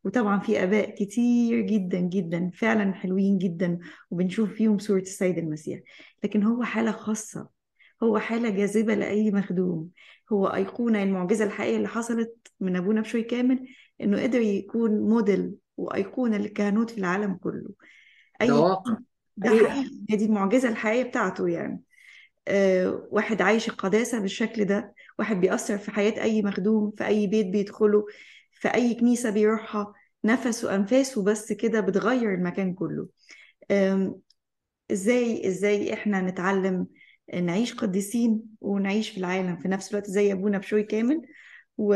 وطبعا في آباء كتير جدا جدا فعلا حلوين جدا وبنشوف فيهم صورة السيد المسيح. لكن هو حالة خاصة هو حالة جاذبة لأي مخدوم. هو أيقونة المعجزة الحقيقية اللي حصلت من أبونا بشوي كامل إنه قدر يكون موديل وأيقونة للكهنوت في العالم كله. ده أي واقع. ده حقيقي. دي المعجزة الحقيقية بتاعته يعني. آه، واحد عايش القداسة بالشكل ده. واحد بيأثر في حياة أي مخدوم في أي بيت بيدخله في أي كنيسة بيروحها. نفسه أنفاسه بس كده بتغير المكان كله. آم، إزاي إزاي إحنا نتعلم نعيش قديسين ونعيش في العالم في نفس الوقت زي أبونا بشوي كامل و...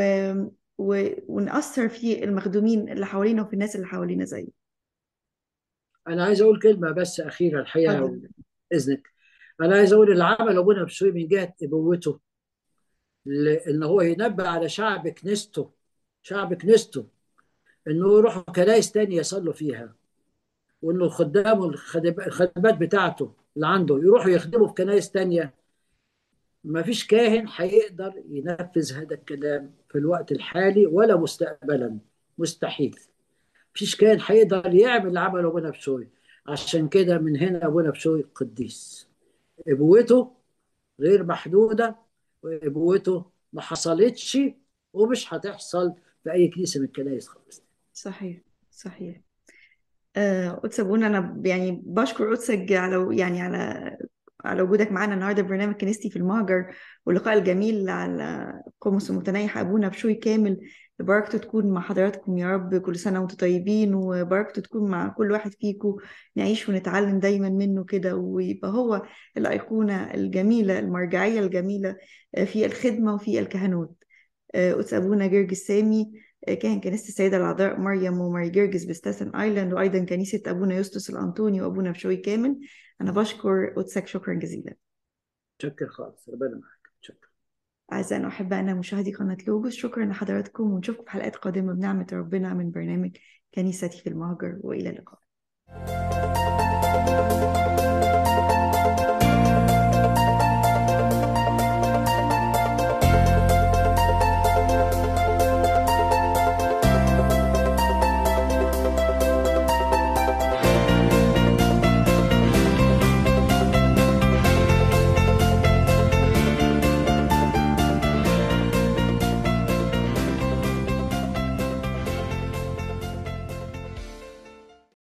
و... ونأثر في المخدومين اللي حوالينا وفي الناس اللي حوالينا زيه أنا عايز أقول كلمة بس أخيرة الحقيقة اتفضل. بإذنك. أنا عايز أقول اللي عمل أبونا بشوي من جهة أبوته ل- إن هو ينبه على شعب كنيسته شعب كنيسته إنه يروحوا كنايس تانية يصلوا فيها وإنه خدامه الخدم- الخدمات بتاعته اللي عنده يروحوا يخدموا في كنايس تانية. ما فيش كاهن هيقدر ينفذ هذا الكلام في الوقت الحالي ولا مستقبلا. مستحيل. مفيش كاهن هيقدر يعمل اللي عمله ابونا بشوي عشان كده من هنا ابونا بشوي قديس ابوته غير محدودة وابوته ما حصلتش ومش هتحصل في أي كنيسة من الكنائس خالص. صحيح صحيح. آه، قدس أبونا أنا يعني بشكر قدسك على يعني على على وجودك معانا النهارده في برنامج كنيستي في المهجر. واللقاء الجميل على قومس المتنيح أبونا بشوي كامل. بركته تكون مع حضراتكم يا رب كل سنة وأنتم طيبين. وبركته تكون مع كل واحد فيكم. نعيش ونتعلم دايما منه كده. ويبقى هو الأيقونة الجميلة المرجعية الجميلة آه، في الخدمة وفي الكهنوت. آه، قدس أبونا جرجس سامي. آه، كان كنيسة السيدة العذراء مريم وماري جرجس بستاثن آيلاند وأيضا كنيسة أبونا يوستس الأنطوني وأبونا بشوي كامل. أنا بشكر قدسك شكرا جزيلا. شكر خالص ربنا معاك شكرا. أعزائنا وأحبائنا مشاهدي قناة لوجوس شكرا لحضراتكم ونشوفكم في حلقات قادمة بنعمة ربنا من برنامج كنيستي في المهجر وإلى اللقاء.